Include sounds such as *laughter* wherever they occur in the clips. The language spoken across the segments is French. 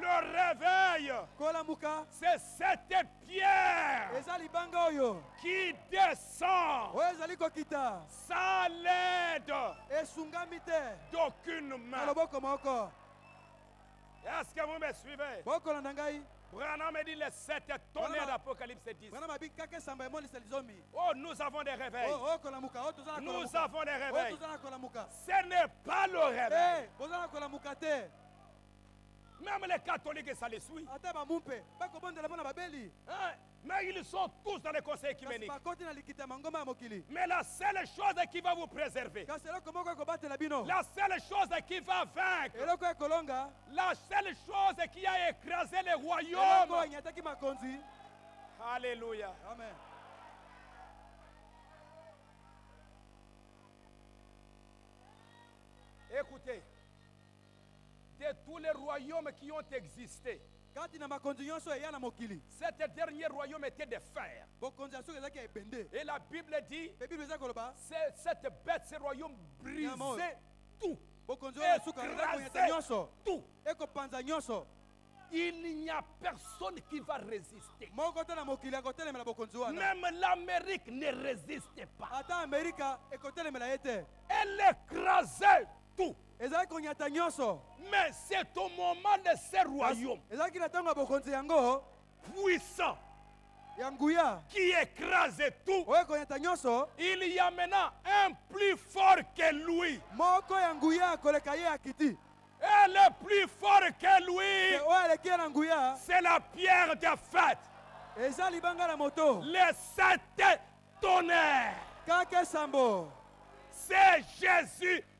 Le réveil, c'est cette pierre qui descend. Sans l'aide. D'aucune main. Est-ce que vous me suivez? Branham dit les sept tonnerres d'Apocalypse 10. wana mabi kaka esamba emonisa lizomi Oh, nous avons des réveils. oyo toza na Nous avons des réveils. Ce n'est pas le réveil. Eh, boza na kolamuka te Même les catholiques, ça les suit. Hein? Mais ils sont tous dans les conseils écuméniques. Mais la seule chose qui va vous préserver, la seule chose qui va vaincre, la seule chose qui a écrasé enyataki makonzi Alléluia. amen Écoutez, de tous les royaumes qui ont existé, cet dernier royaume était de fer. Et la Bible dit, cette bête, ce royaume brisait tout. tout. Il n'y a personne qui va résister. Même l'Amérique ne résiste pas. Elle écrasait tout. Ezalaki konyata nyonso Mais c'est au moment de ces royaumes ezalaki na ntango ya bokonzi yango puissants ya nguya qui écrasent tout, oyo ekonyata nyonso il y a maintenant un plus fort que lui. moko ya nguya akoleka ye akiti Et le plus fort que lui, c'est la pierre de fête. Les sept tonnerres. C'est Jésus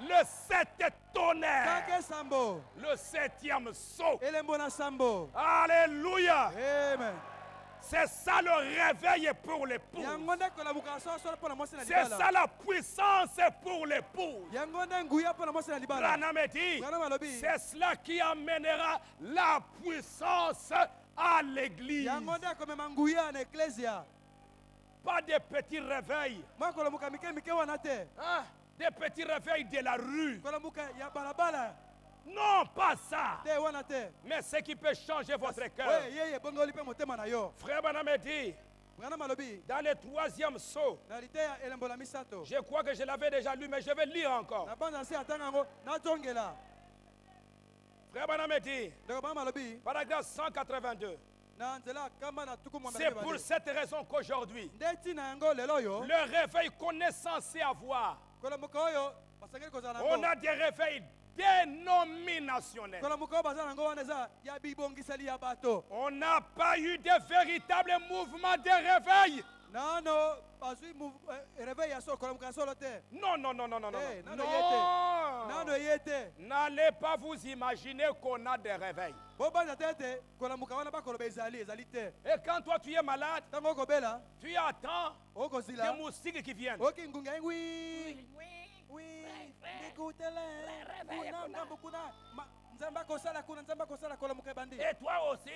Le sept tonnerre. Le septième saut. Alléluia. amen C'est ça le réveil pour na C'est ça la puissance pour libala Branham dit, c'est cela qui amènera la puissance à l'église. Pas des petits réveils. hein, Des petits réveils de la rue. Non, pas ça. Mais ce qui peut changer votre cœur. Frère Branham dit, dans le troisième saut, je crois que je l'avais déjà lu, mais je vais lire encore. Frère Branham dit, paragraphe 182. na nzela ya kamba na tuku mwambe C'est pour cette raison qu'aujourd'hui, le réveil qu'on est censé avoir, on a des réveils dénominationnels. On n'a pas eu de véritable mouvement de réveil. Eh, Non, non, non, non, non, non. Eh, non. te. N'allez pas vous imaginer qu'on a des réveils. Et quand toi tu es malade, tu attends des moustiques qui viennent. akosala kolamuka ebandi. Et toi aussi,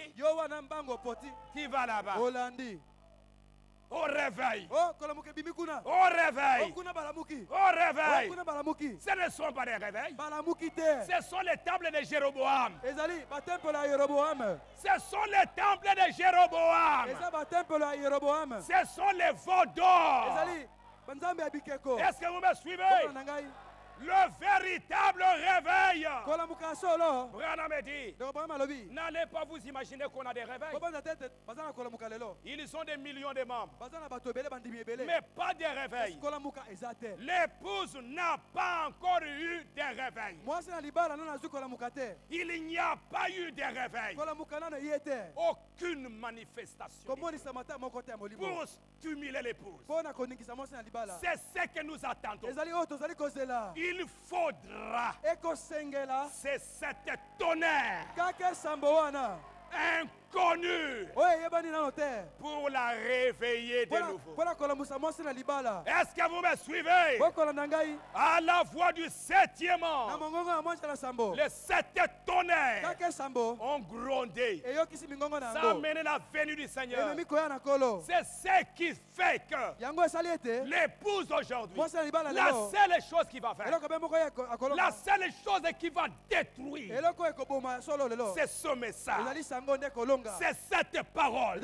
tu vas là-bas? Au réveil. Au réveil. Au réveil. Ce ne sont pas des réveils. Ce sont les temples de Jéroboam. Ce sont les temples de Jéroboam. Ce sont les veaux d'or. Est-ce que vous me suivez? Le véritable réveil. dit, n'allez pas vous imaginer qu'on a des réveils. Ils ont des millions de membres, mais pas de réveil. kolamuka eza te L'épouse n'a pas encore eu de réveil. mwasi na libala nano azwi kolamuka te Il n'y a pas eu de réveil. kolamuka nano ye te Aucune manifestation pour stimuler l'épouse. C'est ce que nous attendons. il faudra. C'est cet tonnerre. Un pour la réveiller de nouveau. Est-ce que vous me suivez? À la voix du septième sambo. Les sept tonnerres ont grondé. Ça a yango. Amené la venue du Seigneur. C'est ce qui fait que l'épouse aujourd'hui, la seule chose qui va faire, la seule chose qui va détruire, c'est ce message, c'est cette parole,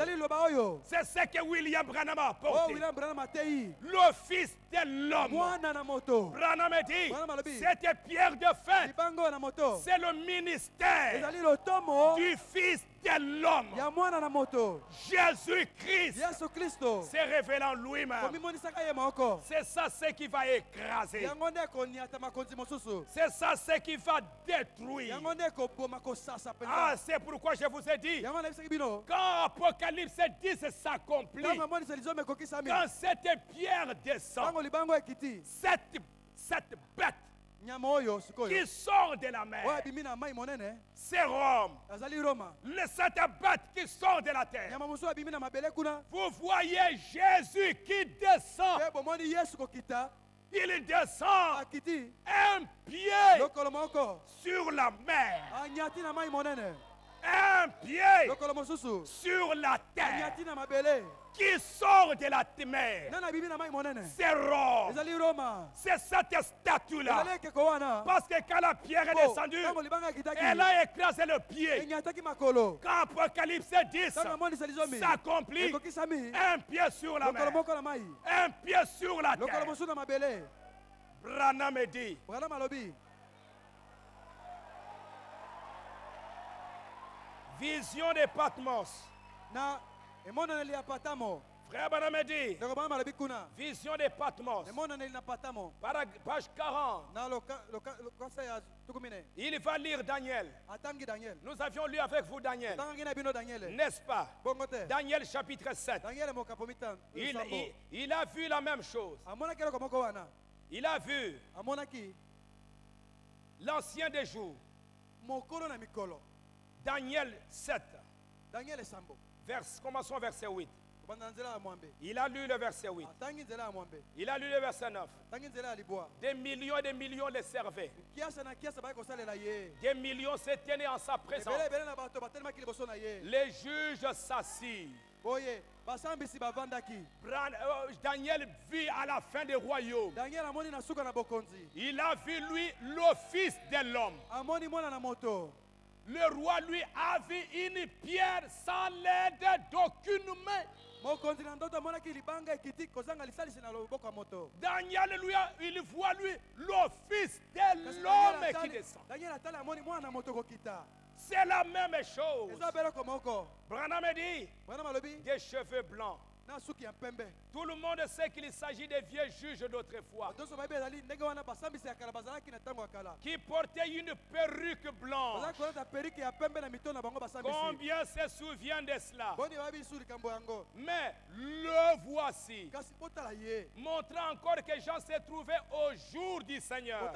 c'est ce que William Branham a apporté. atei Le fils de l'homme. Branham dit, c'était Pierre de Fête. C'est le ministère du fils na moto. Jésus-Christ. S'est révélé en lui-même. C'est ça ce qui va écraser. C'est ça ce qui va détruire. Ah, c'est pourquoi je vous ai dit, quand Apocalypse 10 s'accomplit, quand cette pierre descend, cette, cette bête qui sort de la mer, c'est Rome. Le- bête qui sort de la terre? Vous voyez Jésus qui descend. kokita. Il descend. Un pied sur la mer, un pied sur la terre qui sort de la mer. C'est Rome. C'est cette statue-là. Parce que quand la pierre est Po, descendue, elle a écrasé le pied. Quand Apocalypse 10 ntango amonisa lizomi s'accomplit, un pied sur la mer, un pied sur la terre. Branham dit, vision de Patmos. Frère Branham dit, vision de Patmos. Page 40. na loka- loka- lokasa ya tuku mine Il va lire Daniel. daniel Nous avions lu avec vous Daniel. N'est-ce pas? Daniel chapitre 7. daniele mokapo mitano Il, sambo. il- il a vu la même chose. Il a vu l'ancien des jours. Daniel 7. daniele commençons verset 8. kobanda na nzela ya mwambe Il a lu le verset 8. atangi nzela ya mwambe Il a lu le verset 9. atangi nzela ya libwa Des millions et des millions le servaient. Des millions se tenaient en sa présence. Les juges s'assirent. euh, Daniel vit à la fin des royaumes. Il a vu, lui, l'office de l'homme. Le roi, lui, a vu une pierre sans l'aide d'aucune main. Daniel, lui, a- il voit, lui, l'office de l'homme qui descend. C'est la même chose. Branham dit des cheveux blancs. Tout le monde sait qu'il s'agit des vieux juges d'autrefois. Qui portaient une perruque blanche. Combien se souviennent de cela? Mais le voici, montrant encore que Jean s'est trouvé au jour du Seigneur.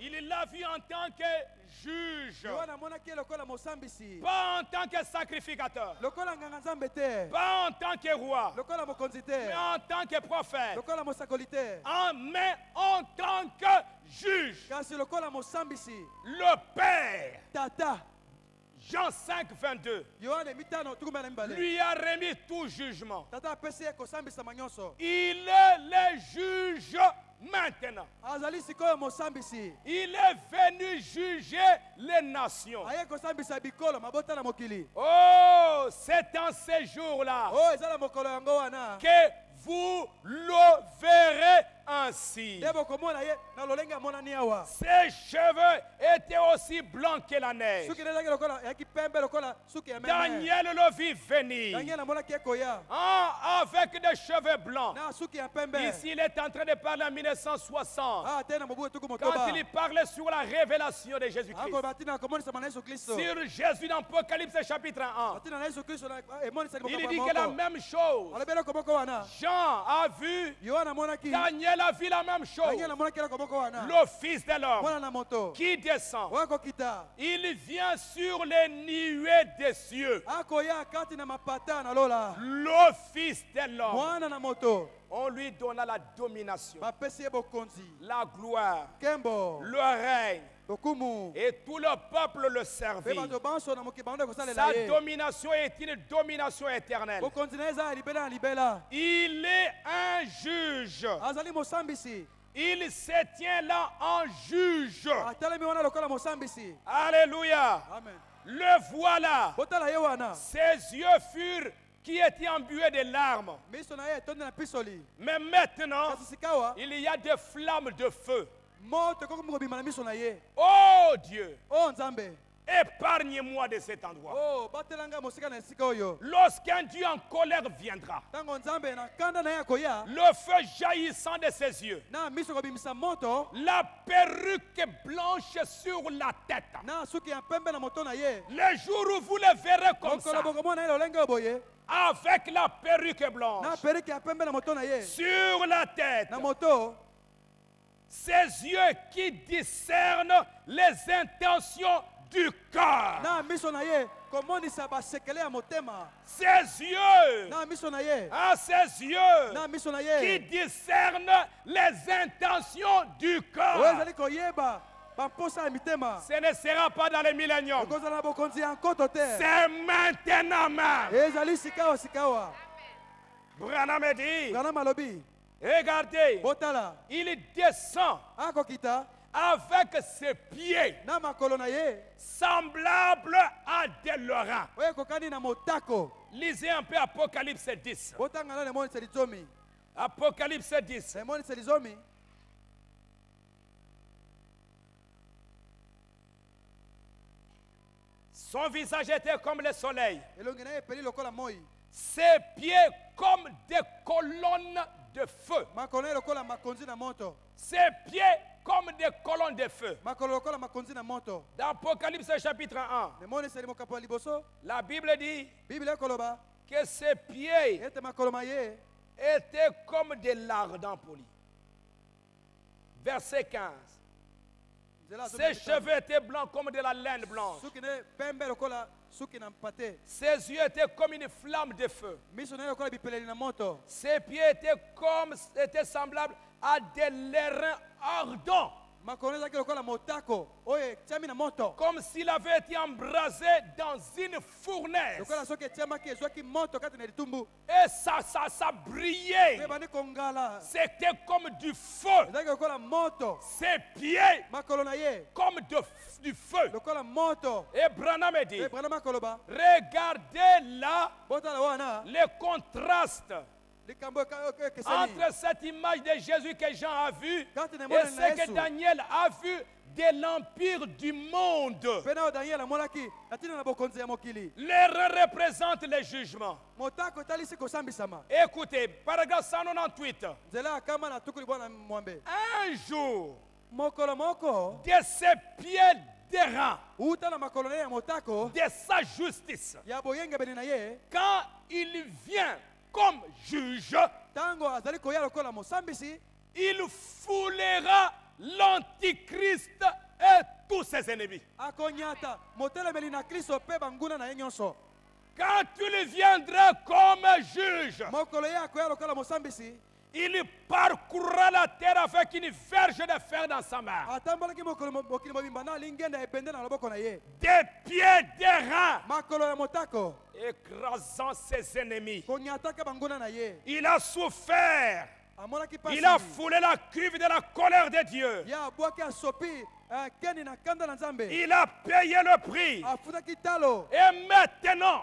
Il l'a vu en tant que juge, pas en tant que sacrificateur, pas en tant que roi, mais en tant que prophète, en, mais en tant que juge. Le Père, tata. Jean 5, 22, yohane mitano tukumi na mibale. Lui a remis tout jugement. Il est le juge maintenant. Il est venu juger les nations. Oh, c'est en ces jours-là wana que vous le verrez ainsi. Ses cheveux étaient aussi blancs que la neige. Daniel le vit venir Ah, avec des cheveux blancs. Ici, il est en train de parler en 1960. ah Quand il parlait sur la révélation de Jésus-Christ. Sur Jésus dans Apocalypse chapitre 1. batina na yesu kristo na- emonisaki Il dit que la même chose. Jean a vu Daniel Daniel a vu la même chose. Le Fils de l'homme qui descend. Il vient sur les nuées des cieux. Le Fils de l'homme. On lui donna la domination, la gloire, le règne. Et tout le peuple le servit. Sa domination est une domination éternelle. Il est un juge. Il se tient là en juge. Alléluia. amen Le voilà. Ses yeux furent qui étaient embués de larmes. Mais maintenant, il y a des flammes de feu. Oh Dieu, o nzambe. Épargne-moi de cet endroit. o batelanga mosika na esika oyo. Lorsqu'un Dieu en colère viendra, le feu jaillissant de ses yeux, la perruque blanche sur la tête. Le jour où vous le verrez comme ça, avec la perruque blanche sur la tête, na moto ses yeux qui discernent les intentions du cœur, ses yeux, à ses yeux, qui discernent les intentions du cœur. mitema. Ce ne sera pas dans le millénium, ekozala na bokonzi ya nkoto te. C'est maintenant même. Branham dit, regardez, il descend avec ses pieds. Semblables à des motako. Lisez un peu Apocalypse 10. botanga na lemoniseli zomi Apocalypse 10. lemoniseli zomi Son visage était comme le soleil, ses pieds comme des colonnes de feu. Ses pieds comme des colonnes de feu. Dans Apocalypse chapitre 1, lemoniseli mokapo ya liboso la Bible dit que ses pieds étaient comme des lardons polis. Verset 15. Ses cheveux étaient blancs comme de la laine blanche. Ses yeux étaient comme une flamme de feu. Ses pieds étaient comme étaient semblables à des lérins ardents, comme s'il avait été embrasé dans une fournaise. Et ça, ça, ça brillait. C'était comme du feu. Ses pieds. Comme de- du feu. Et Branham dit, e makoloba regardez là le contraste ekeseni entre cette image de Jésus que Jean a vue et ce que. Daniel a vu de l'empire du monde. L'erreur représente le jugement. motako etalisi kosambisama Écoutez, paragraphe 198. nzela ya kama na tukuli bwana mwambe Un jour, de ses pieds d'errant, de sa justice, quand il vient comme juge, il foulera l'antichrist et tous ses ennemis. Quand il viendra comme juge, il parcourra la terre avec une verge de fer dans sa main. Des pieds motako écrasant ses ennemis. Il a souffert. Il a foulé la cuve de la colère de Dieu. Il a payé le prix. Et maintenant,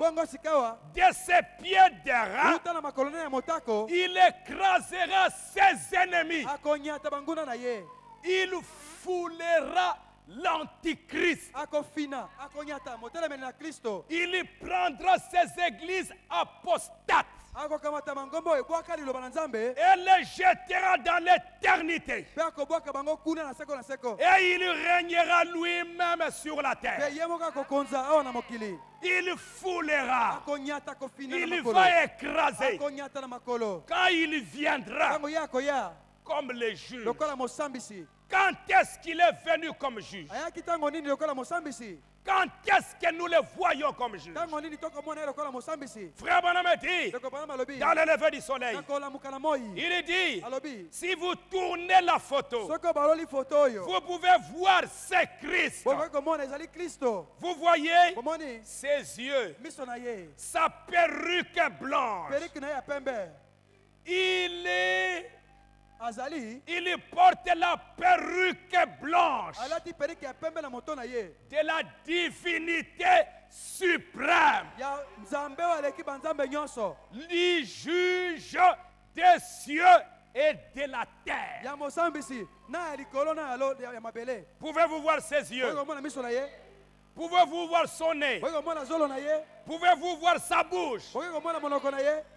de ses pieds motako il écrasera ses ennemis. Il foulera l'antichrist. Il prendra ses églises apostates et les jettera dans l'éternité. Et il régnera lui-même sur la terre. Il foulera. Il va écraser. Quand il viendra, comme les juges. Quand est-ce qu'il est venu comme juge? Quand est-ce que nous le voyons comme juge? Ntango nini tokomona ye lokola mosambisi? Frère Branham dit, dans le lever du soleil, il dit, si vous tournez la photo, vous pouvez voir c'est Christ. Vous voyez ses yeux, sa perruque blanche. Il est, il porte la perruque blanche. de la divinité suprême, du juge des cieux et de la terre. Pouvez-vous voir ses yeux? Pouvez-vous voir son nez? Pouvez-vous voir sa bouche?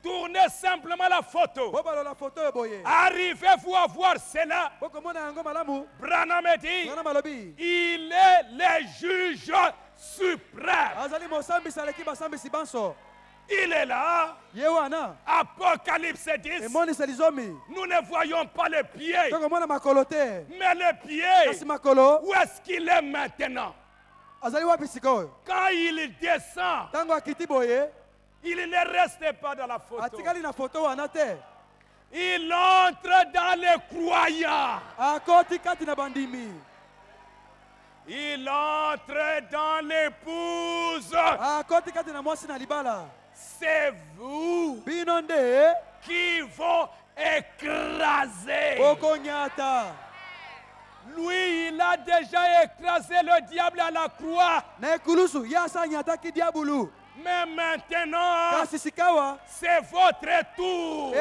Tournez simplement la photo. boye Arrivez-vous à voir cela? Branham dit, il est le juge suprême. Il est là. Apocalypse 10. emonisa lizomi. Nous ne voyons pas les pieds, mais les pieds, où est-ce qu'il est maintenant? Azali wapi Quand il descend, ntango akiti boye il ne reste pas dans la photo. atikali na foto wana te Il entre dans les croyants. akoti kati na bandimi Il entre dans l'épouse. akoti kati na mwasi na libala C'est vous bino nde qui vont écraser. Lui, il a déjà écrasé le diable à la croix. Mais maintenant, c'est votre tour.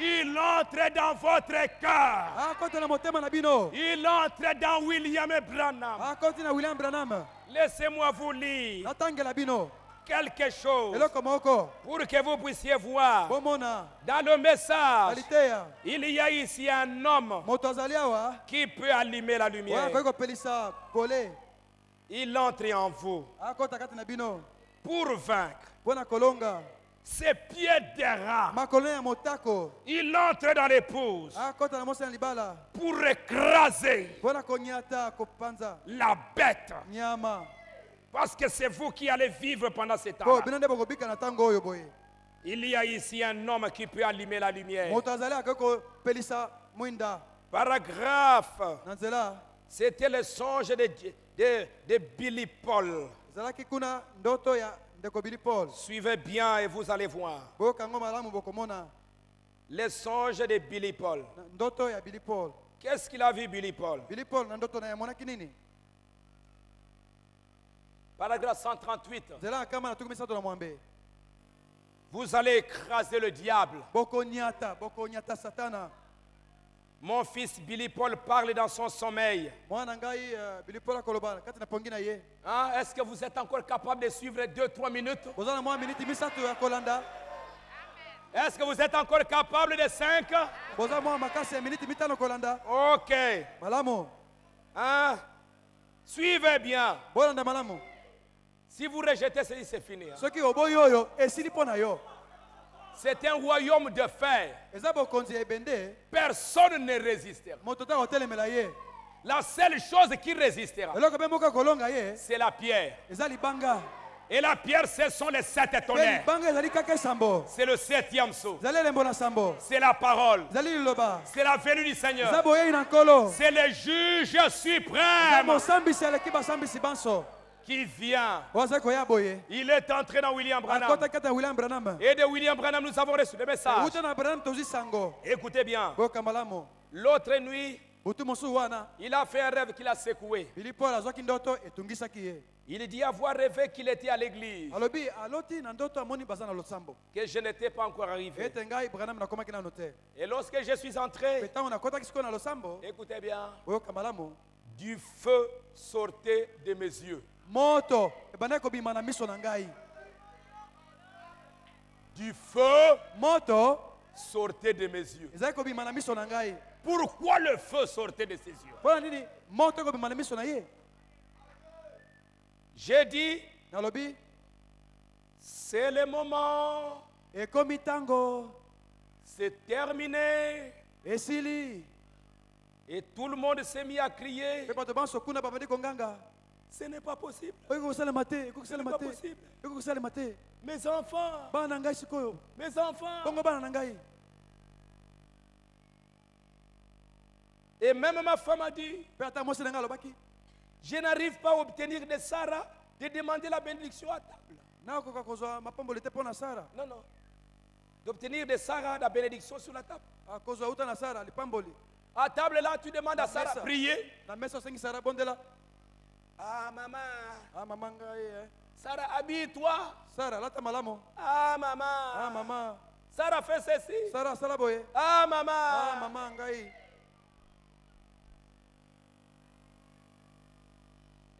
Il entre dans votre cœur. Il entre dans William Branham. Laissez-moi vous lire quelque chose. Pour que vous puissiez voir. Dans le message, aliteya il y a ici un homme qui peut allumer la lumière. Il entre en vous. Pour vaincre. Ses pieds motako. Il entre dans l'épouse. Pour écraser la bête. Parce que c'est vous qui allez vivre pendant ce mpo temps. Il y a ici un homme qui peut allumer la lumière. Paragraphe. C'était le songe de, de, de Billy Paul. Suivez bien et vous allez voir. Le songe de Billy Paul. Qu'est-ce qu'il a vu, Billy Paul? Bili paul na ndoto na ye amonaki nini Paragraphe 138. nzela ya kama na tuku misato na mwambe Vous allez écraser le diable. Mon fils Billy Paul parle dans son sommeil. uh, ye Hein? Est-ce que vous êtes encore capable de suivre 2-3 minutes? Est-ce que vous êtes encore capable de 5 boza mwa makasi ya miniti mitano kolanda Ok. Hein? Suivez bien. Si vous rejetez ceci, c'est fini. hein. C'est un royaume de fer. Personne ne résistera. La seule chose qui résistera, c'est la pierre. Et la pierre, ce sont les sept tonnerres. C'est le septième saut. C'est la parole. C'est la venue du Seigneur. C'est le juge suprême qui vient. Il est entré dans William Branham. Et de William Branham, nous avons reçu le message. Écoutez bien. L'autre nuit, il a fait un rêve qu'il a secoué. Il dit avoir rêvé qu'il était à l'église, que je n'étais pas encore arrivé. Et lorsque je suis entré, écoutez bien, du feu sortait de mes yeux. Moto. Ebandaki kobima na miso na ngai. Du feu moto sortait de mes yeux. ezalaki kobima na miso na ngai. Pourquoi le feu sortait de ses yeux? Mpo na nini? Moto ekobima na miso na ye. J'ai dit, nalobi. c'est le moment, ekomi ntango c'est terminé. esili. Et tout le monde s'est mis à crier. mpe bato banso kuna babandi konganga Ce n'est pas possible. ekoki kosalema pas possible. Mes enfants, mes enfants. Et même ma femme a dit, je n'arrive pas à obtenir de Sarah de demander la bénédiction à table. Non, non. D'obtenir de Sarah la bénédiction sur la table. À table là, tu demandes à La Sarah, prier. Ah, maman. ah mama ngai eh. Sarah, habille-toi. sara lata malamu Ah, maman. ah mama Sarah fait ceci. sara asala boye Ah, maman. ah mama ngai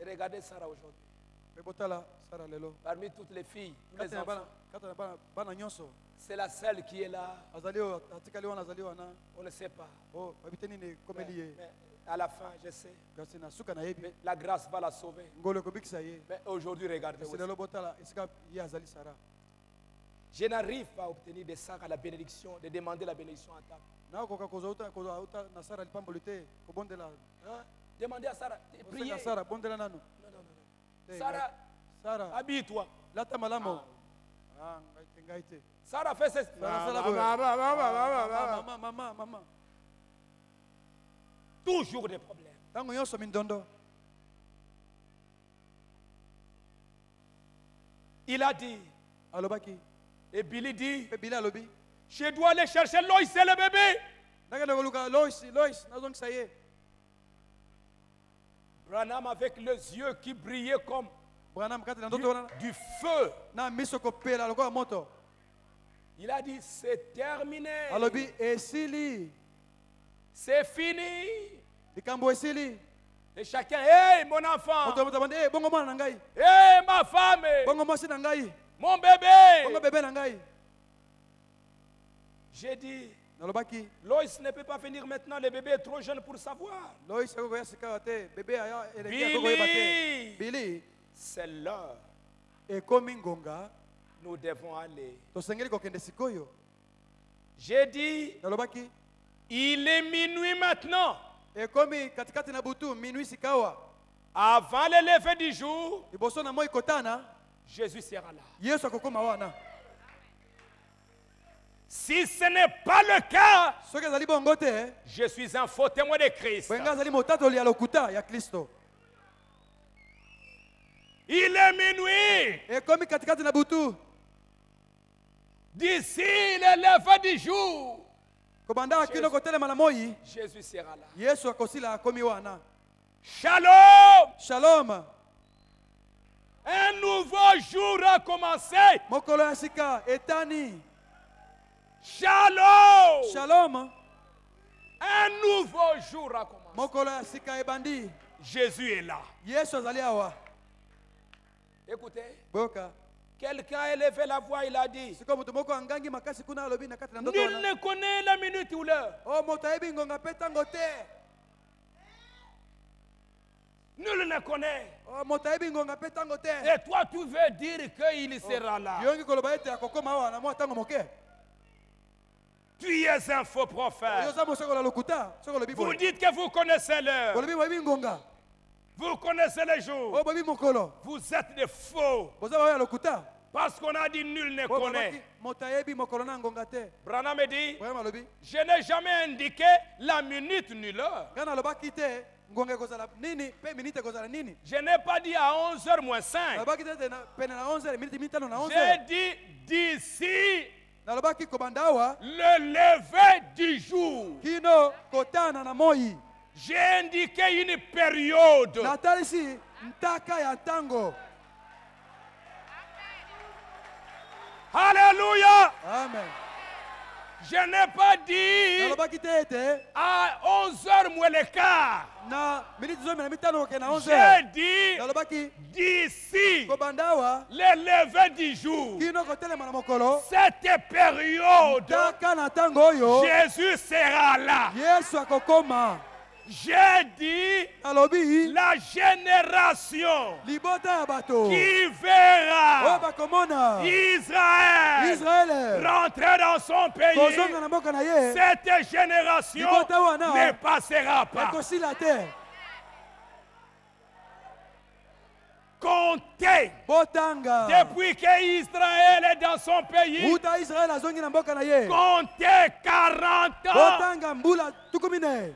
Et regardez Sarah aujourd'hui. botala sara lelo Parmi toutes les filles, les enfants, bana nyonso c'est la seule qui est là. azali oyo atikali wana azali wana On ne sait pas. o babi te nini mais à la fin, je sais. Mais la grâce va la sauver. Mais aujourd'hui, regardez. Je n'arrive pas à obtenir de Sarah la bénédiction, de demander la bénédiction à table. Hein? Demandez à Sarah, priez. Non, non, non, non. Te, Sarah, sara habille-toi. ah te Sarah fait ceci. Sarah, Sarah, Ah, boy. bah, Toujours des problèmes. Il a dit, et Billy dit, je dois aller chercher Loïs et le bébé. Branham avec les yeux qui brillaient comme du, du feu. Il a dit, c'est terminé. C'est fini. Likambo esili Et chacun, hey mon enfant, moto abandi "Eh, bongo mwana na ngai. Hey ma femme, bongo mwasi na ngai. Mon bébé. bongo bebe na ngai. J'ai dit, nalobaki. Loïs ne peut pas venir maintenant, le bébé est trop jeune pour savoir. lois akokoya sika te bebe aya elenge akokoyeba te Billy, c'est l'heure. ekomi ngonga. Nous devons aller. tosengeli kokende sikoyo. J'ai dit, nalobaki. Il est minuit maintenant. Ekomi katikati na butu minui sikawa Avant le lever du jour, Jésus sera là. Si ce n'est pas le cas, je suis un faux témoin de Christ. Il est minuit. D'ici le lever du jour, Jésus sera là. Shalom. shalom Un nouveau jour a commencé. Shalom. shalom Un nouveau jour a commencé. Jésus est là. Écoutez, quelqu'un a élevé la voix, il a dit Nul ne connaît la minute ou l'heure. o moto ayebi ngonga mpe ntango te Nul ne connaît. o moto ayebi ngonga mpe ntango te Et toi, tu veux dire qu'il sera là. Tu es un faux prophète. Vous dites que vous connaissez l'heure. Vous connaissez les jours. o boyebi mokolo Vous êtes des faux. Parce qu'on a dit nul ne balobaki, connaît. Branham me dit Je n'ai jamais indiqué la minute ni l'heure. Je n'ai pas dit à 11h moins 5. nalobaki te ete na- pene na 11 miniti mitano na J'ai 11 dit d'ici le lever du jour. J'ai indiqué une période. natalisi ntaka ya ntango Alléluia. Amen. Je n'ai pas dit à 11h moins le quart. J'ai dit d'ici les levées du jour. Cette période, Jésus sera là. J'ai dit la génération qui verra Israël rentrer dans son pays. Cette génération ne passera pas. Botanga. Depuis que Israël est dans son pays. Comptez 40 ans.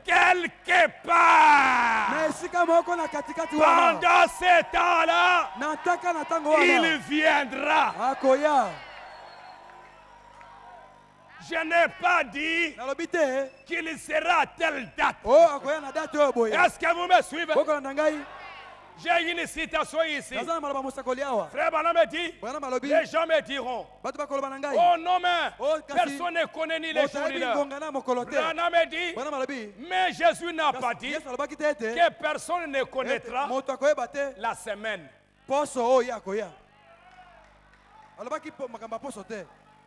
Quelque part. Pendant ce temps-là, il viendra. Je n'ai pas dit qu'il sera à telle date. o akoya na date oyo boye. Est-ce que vous me suivez? J'ai une citation ici. Frère Branham me dit, les gens me diront, oh non mais, Oh, personne ne connaît ni les jours ni l'heure. dit, mais Jésus n'a pas dit que personne ne connaîtra la semaine.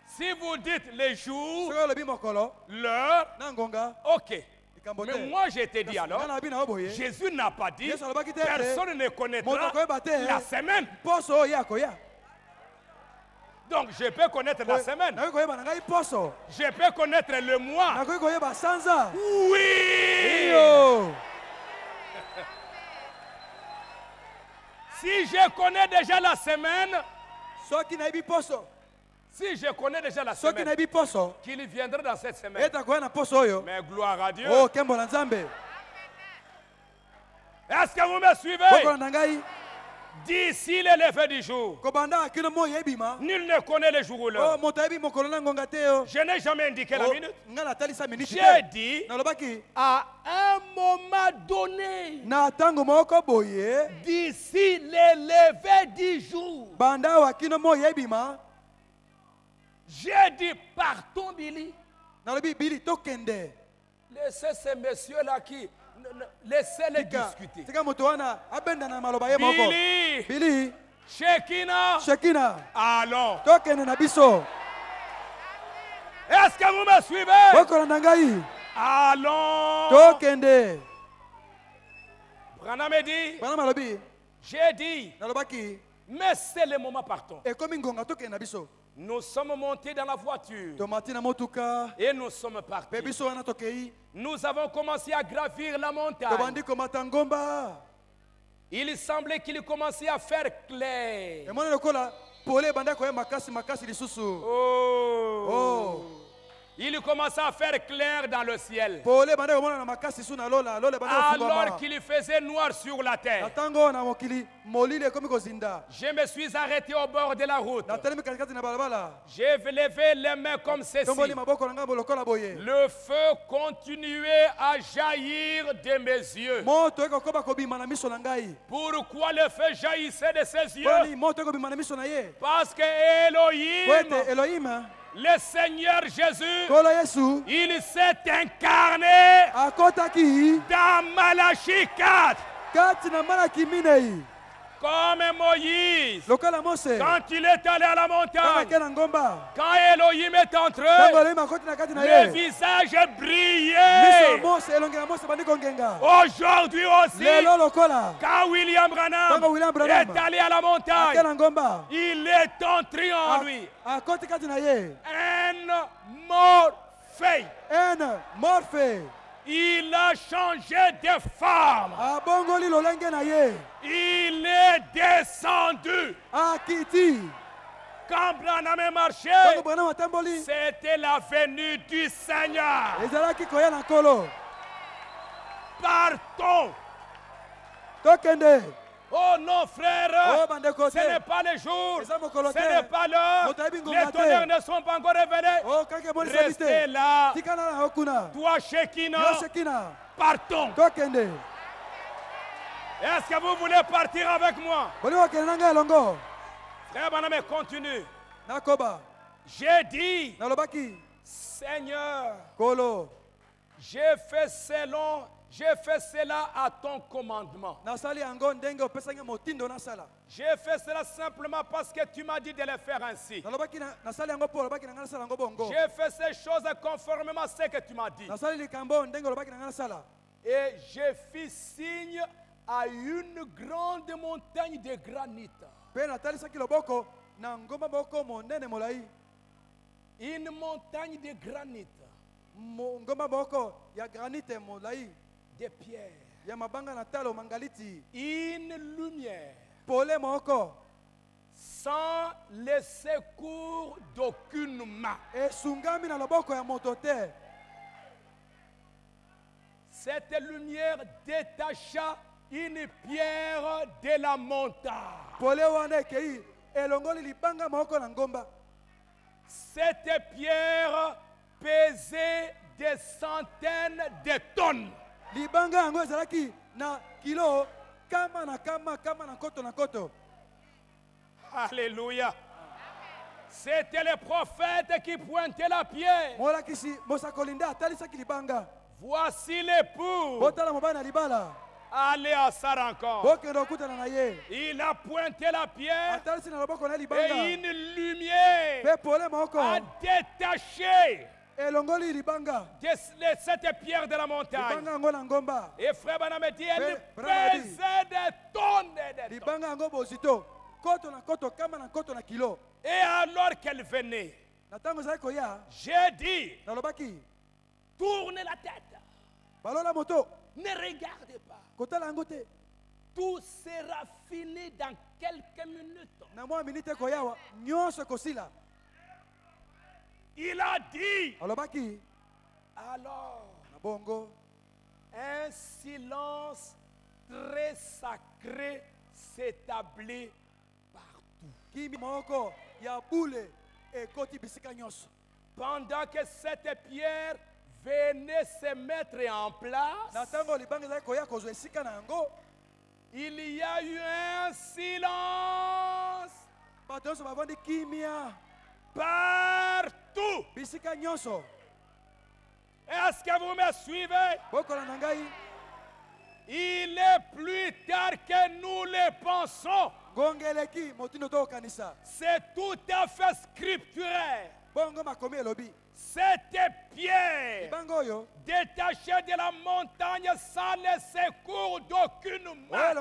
Si vous dites les jours, l'heure, ok. Mais moi je te dis alors, Jésus n'a pas dit, personne ne connaîtra la semaine. Donc je peux connaître la semaine. Je peux connaître le mois. Oui. Si je connais déjà la semaine, si je connais déjà la soki semaine, nayebi poso qu'il viendra dans cette semaine. ete akoya na poso oyo. Mais gloire à Dieu. o nkembo na nzambe. Est-ce que vous me suivez? Ngai D'ici le lever du jour, kobanda kino moi yebima nul ne connaît le jour ou o l'heure. moto ayebi mokolo na ngonga te yo Je n'ai jamais indiqué la O, minute. ngai natalisa miniti J'ai te. dit nalobaki à un moment donné, na ntango moko boye d'ici le lever du jour, banda awa kino moi yebima j'ai dit partons, Billy. nalobi bili tokende. Laissez ces messieurs-là qui. ne- ne- Laissez-les tika discuter. tika moto wana abenda na maloba ye moko. Billy, bili Shekina, shekina! Allons. tokende na biso. Est-ce que vous me suivez? Bokolanda ngai. Allons. tokende. Branham me dit, bana malobi j'ai dit, nalobaki. Mais c'est le moment partons. ekomi ngonga tokende na biso Nous sommes montés dans la voiture et nous sommes partis. Nous avons commencé à gravir la montagne. Il semblait qu'il commençait à faire clair. Oh. Oh. Il commençait à faire clair dans le ciel. Alors qu'il faisait noir sur la terre, je me suis arrêté au bord de la route. J'ai levé les mains comme ceci. Le feu continuait à jaillir de mes yeux. Pourquoi le feu jaillissait de ses yeux? Parce que Elohim, elohim le Seigneur Jésus, il s'est incarné akotaki dans Malachie 4 comme Moïse. Quand il est allé à la montagne, quand Elohim est entré, le visage brillait. Aujourd'hui aussi, quand William Branham est allé à la montagne, il est entré en lui. na ye un morphée. Il a changé de forme. ye Il est descendu. Quand Branham est marché, c'était la venue du Seigneur. Partons. Oh non, frère. o bandeko Ce n'est pas le jour. Ce n'est pas l'heure. Les tonnerres ne sont pas encore révélés. o kaka emonisa Restez te là. Toi, Shekina, partons. Est-ce que vous voulez partir avec moi? Frère Baname, continue. J'ai dit, Seigneur, j'ai fait selon, j'ai fait cela à ton commandement. J'ai fait cela simplement parce que tu m'as dit de le faire ainsi. J'ai fait ces choses conformément à ce que tu m'as dit. Et je fis signe à une grande montagne de granit. une montagne de granit, Ngomba moko ya mabanga na talo mangaliti une lumière, pole moko sans le secours d'aucune main. esungami na loboko ya moto te Cette lumière détacha une pierre de la montagne. pole wana ekei elongoli libanga moko na ngomba Cette pierre pesait des centaines de tonnes. Libanga yango ezalaki na kilo kama na kama kama na nkoto na nkoto. Alléluia. C'était le prophète qui pointait la pierre. molakisi mosakoli nde atalisaki libanga. Voici l'époux. botala mobali na libala. Allez à sa rencontre. Il a pointé la pierre. Et une lumière a détaché de de cette pierre de la montagne. Et frère Banam dit, elle pesait des tonnes et des tonnes. Et alors qu'elle venait, j'ai dit, nalobaki tourne la tête. Ne regardez pas. Tout sera fini dans quelques minutes. Il a dit, alors, un silence très sacré s'établit partout. nyonso Pendant que cette pierre venait se mettre en place, il y a eu un silence partout. bisika nyonso Est-ce que vous me suivez bokola Il est plus tard que nous le pensons. C'est tout à fait scripturel. bongo makomi elobi Cette pierre détachée de la montagne sans le secours d'aucune main.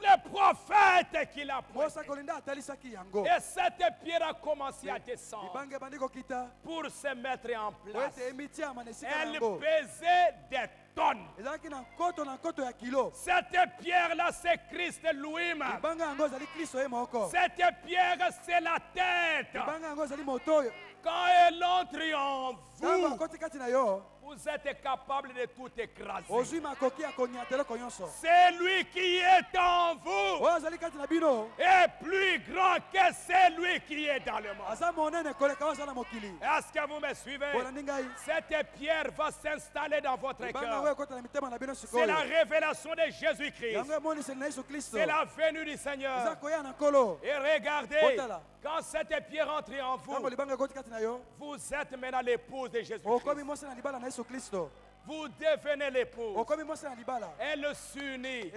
Na ngomba kozanga kosungama na loboko moko C'est le prophète qui l'a pointé. mosakoli nde atalisaki yango Et cette pierre a commencé à descendre pour se mettre en place. Elle pesait des tonnes. Cette pierre-là, c'est Christ lui-même. Cette pierre, c'est la tête. Quand elle entre en vous, vous êtes capable de tout écraser. ozwi makoki ya konyata eloko nyonso C'est lui qui est en vous est plus grand que celui qui est dans le monde. Est-ce que vous me suivez? Cette pierre va s'installer dans votre cœur. C'est la révélation de Jésus-Christ. C'est la venue du Seigneur. Et regardez, quand cette pierre entre en vous, vous êtes maintenant l'épouse de Jésus-Christ. Yesu kristo Vous devenez l'épouse. Elle s'unit.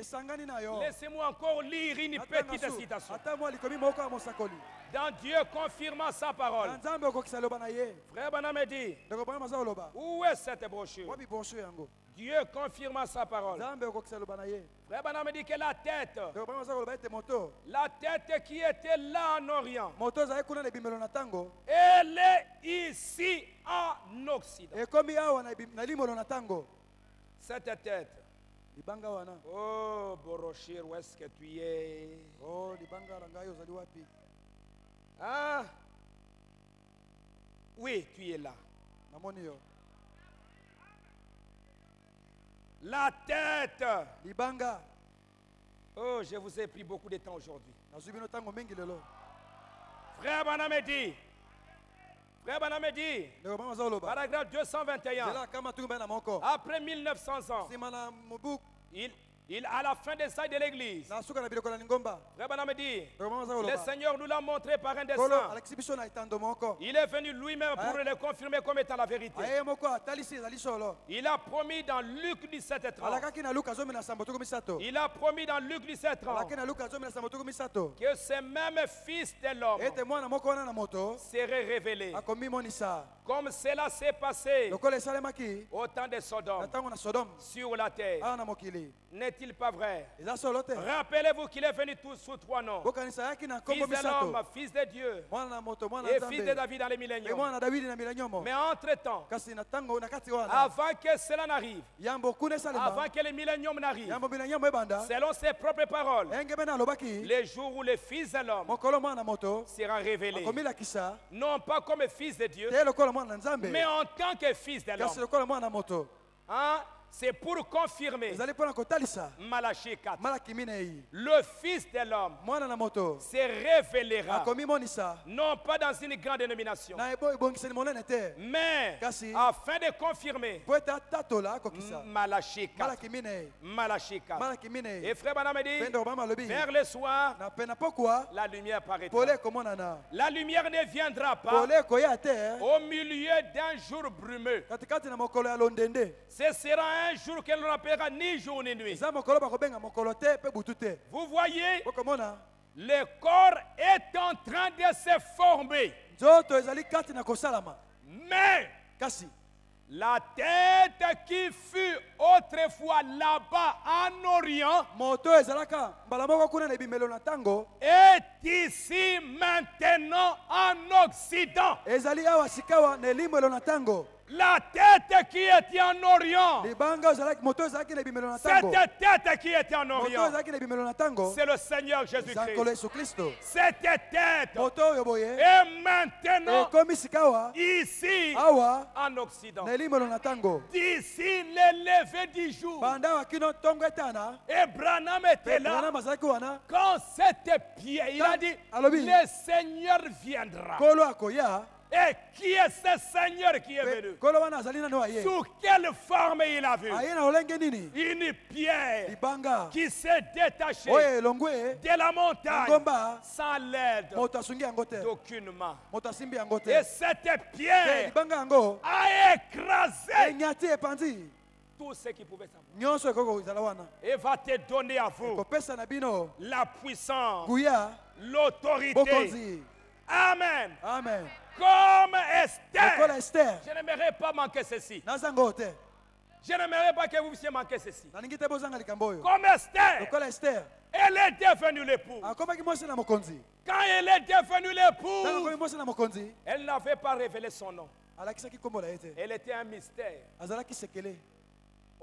Laissez-moi encore lire une petite citation. Dans Dieu confirmant sa parole. Frère Branham dit, où est cette brochure? Dieu confirmant sa parole. Frère Branham dit que la tête, la tête qui était là en Orient, elle est ici en Occident. Cette tête. Oh, Borochir, où est-ce que tu es? O libanga na ngai ozali wapi? Hein Oui, tu es là. namoni yo La tête. libanga. Oh, je vous ai pris beaucoup de temps aujourd'hui. Frère Banam dit, Frère Banam dit, ndeko bana maza koloba. Paragraphe 221, nzela kama tuku mbe na moko. Après 1900 ans, il, il, à la fin des sailles de l'église, dit, le Seigneur nous l'a montré par un dessin. Il est venu lui-même pour Hein? le confirmer comme étant la vérité. Il a promis dans Luc 17, 30. alakaki na luka zomi na sambo tuku misato Il a promis dans Luc 17, 30 alaki na luka zomi na sambo tuku misato que ce même fils de l'homme serait révélé. Comme cela s'est passé au temps de Sodome. Sur la terre. mokili N'est-il pas vrai? Rappelez-vous qu'il est venu tous sous trois noms. Fils de l'homme, fils de Dieu. Et fils de David dans les milléniums. Mais entre-temps, avant que cela n'arrive, avant que les milléniums n'arrivent, selon ses propres paroles, les jours où le Fils de l'homme sera révélé, non pas comme fils de Dieu, mais en tant que fils de kasi l'homme. C'est pour confirmer. Malachie 4. malaki minei Le Fils de l'homme se révélera, non pas dans une grande dénomination, mais afin de confirmer. Malachie 4. malaki minei Malachie 4. malaki minei Et frère Banam dit, vers le soir, la lumière paraîtra. La lumière ne viendra pas te au milieu d'un jour brumeux. Ce sera un jour que l'on n'appellera ni jour ni nuit. Vous voyez, le corps est en train de se former. Mais la tête qui fut autrefois là-bas en Orient est ici maintenant en Occident. La tête qui était en Orient, cette tête qui était en Orient, c'est le Seigneur Jésus-Christ. Cette tête est maintenant ici en Occident. D'ici le lever du jour, et Branham était là. Quand cette pierre, il a dit, le Seigneur viendra. Et qui est ce Seigneur qui est venu? Sous quelle forme il a vu? Une pierre qui s'est détachée de la montagne sans l'aide d'aucune main. Et cette Te pierre yango. a écrasé tout ce qui pouvait savoir. Et va te donner à vous la puissance, l'autorité. Amen. amen Comme Esther. Je n'aimerais pas manquer ceci. Je n'aimerais pas que vous puissiez manquer ceci. Comme Esther, elle est devenue l'époux. mokonzi Quand elle est devenue l'époux, elle n'avait pas révélé son nom. Elle était un mystère.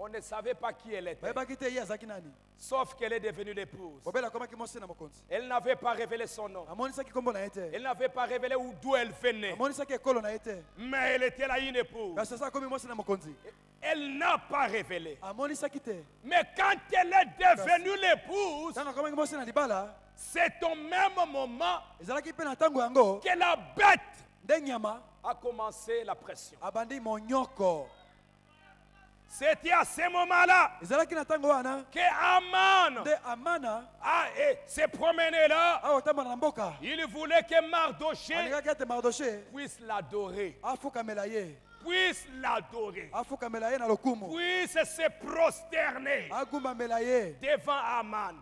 On ne savait pas qui elle était. Sauf qu'elle est devenue l'épouse. Elle n'avait pas révélé son nom. Elle n'avait pas révélé où- d'où elle venait. Mais elle était là une épouse. Elle n'a pas révélé. Mais quand elle est devenue l'épouse, c'est au même moment que la bête a commencé la pression. C'était à ce moment-là que Aman a eh, se promené là. Il voulait que Mardoché puisse l'adorer. Puisse l'adorer. lokumu Puisse se prosterner devant Aman.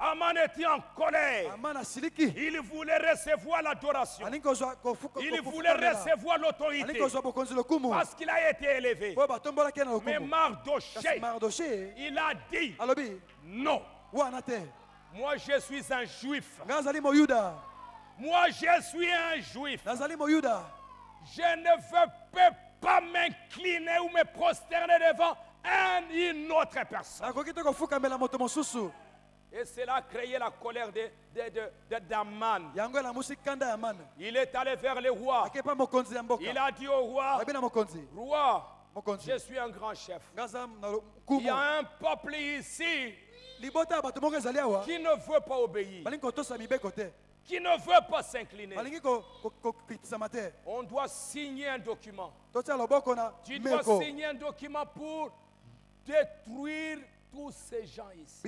Aman était en colère. Il voulait recevoir l'adoration. Il voulait recevoir l'autorité. Parce qu'il a été élevé. Mais Mardoché, il a dit non. Moi, je suis un juif. Moi, je suis un juif. Je ne veux peux pas m'incliner ou me prosterner devant un, une autre personne. Et cela a créé la colère de, de, de, de- d'Aman. Il est allé vers le roi. Il a dit au roi, roi, je suis un grand chef. Il y a un peuple ici qui ne veut pas obéir, qui ne veut pas s'incliner. On doit signer un document. Tu dois signer un document pour détruire tous ces gens ici.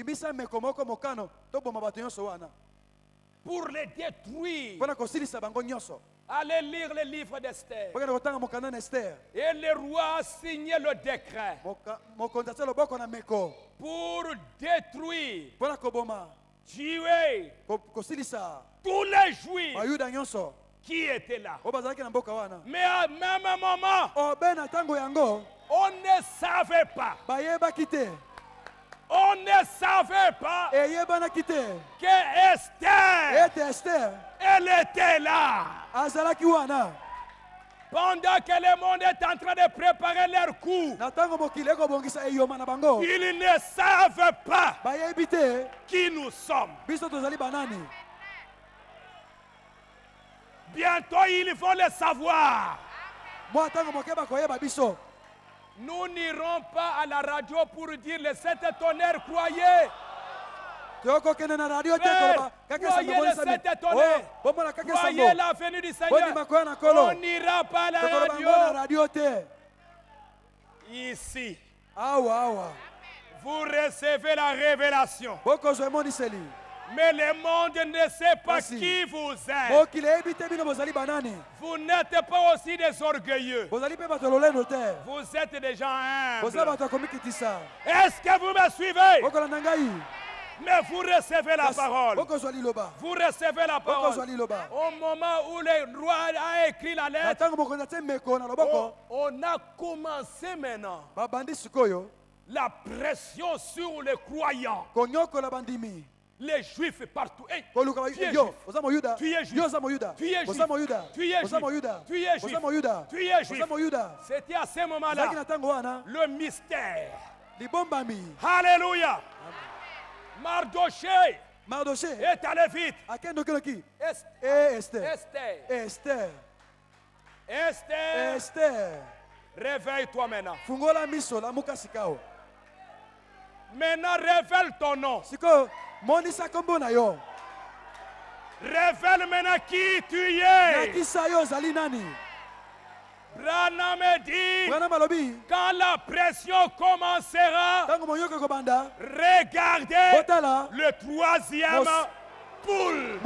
Pour les détruire. Allez lire le livre d'Esther. Et le roi a signé le décret pour détruire, tous les juifs qui étaient là? Mais à même moment, on ne savait pas, on ne savait pas que Esther, elle était là. Pendant que le monde est en train de préparer leur coup, ils ne savent pas qui nous sommes. Bientôt, ils vont le savoir. Nous n'irons pas à la radio pour dire le sept tonnerre, croyez. Tokokende na radio te koloba kaka croyez esambo le bonisami sept tonnerre. bomona kaka Croyez esambo la venue du bondima Seigneur. koya na radio. te Ici, awa awa vous recevez la révélation. bokozwa emoniseli Mais le monde ne sait pas Merci. qui vous êtes. Vous n'êtes pas aussi des orgueilleux. Vous êtes des gens humbles. Est-ce que vous me suivez? Mais vous recevez la parole. Vous recevez la parole. Au moment où le roi a écrit la lettre, on, a commencé maintenant sikoyo la pression sur les croyants, les juifs partout. Hey, koluka tu es juif. Tu es juif. Tu es juif. Tu es juif. Tu es juif. Tu es juif. C'était à ce moment-là le mystère. Alléluia. Mardoché. Mardoche est allé vite. akende okenoki Est- e ester Esther, ester Esther, ester réveille-toi maintenant. fungola miso lamuka sika o Maintenant, révèle ton nom. sikoyo monisa kombo na yo. Révèle maintenant qui tu es. nakisa yo ozali nani? Branham dit, wana malobi. quand la pression commencera, regardez le troisième poule.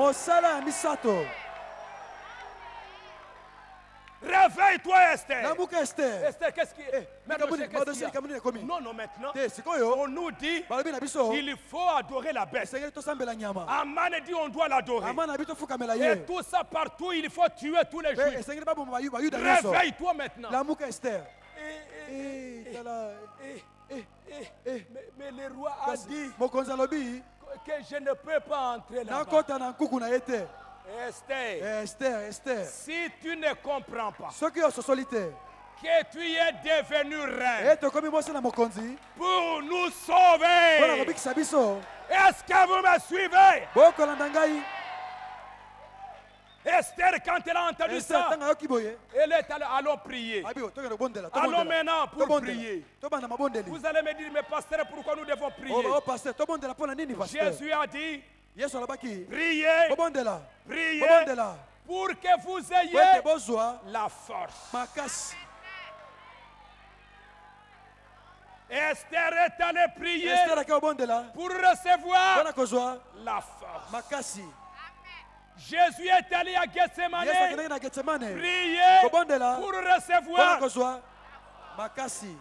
Réveille-toi, Esther. ester Esther, qu'est-ce qui est? Non, non, maintenant, te sikoyo on nous dit qu'il faut adorer la bête. Aman dit on doit l'adorer. Et tout ça partout, il faut tuer tous les mpe juifs. nyonso Réveille-toi maintenant. Eh, eh, Eh, eh, eh, eh. eh. Mais, le roi a dit que je ne peux pas entrer là-bas. Esther, Eh, ester ester si tu ne comprends pas soki ososoli te que tu es devenu reine e mokonzi pour nous sauver, est-ce que vous me suivez? Esther, quand elle a entendu ester ça, elle est allée, allons prier. kobondela Allons maintenant pour prier. Vous allez me dire, mais pasteur, pourquoi nous devons prier? O paster tobondela mpo na nini paster Jésus a dit, priez, priez pour que vous ayez la force. makasi. Esther est allée prier pour recevoir la force. Jésus est allé à Gethsemane. Prier pour recevoir. Kozwa makasi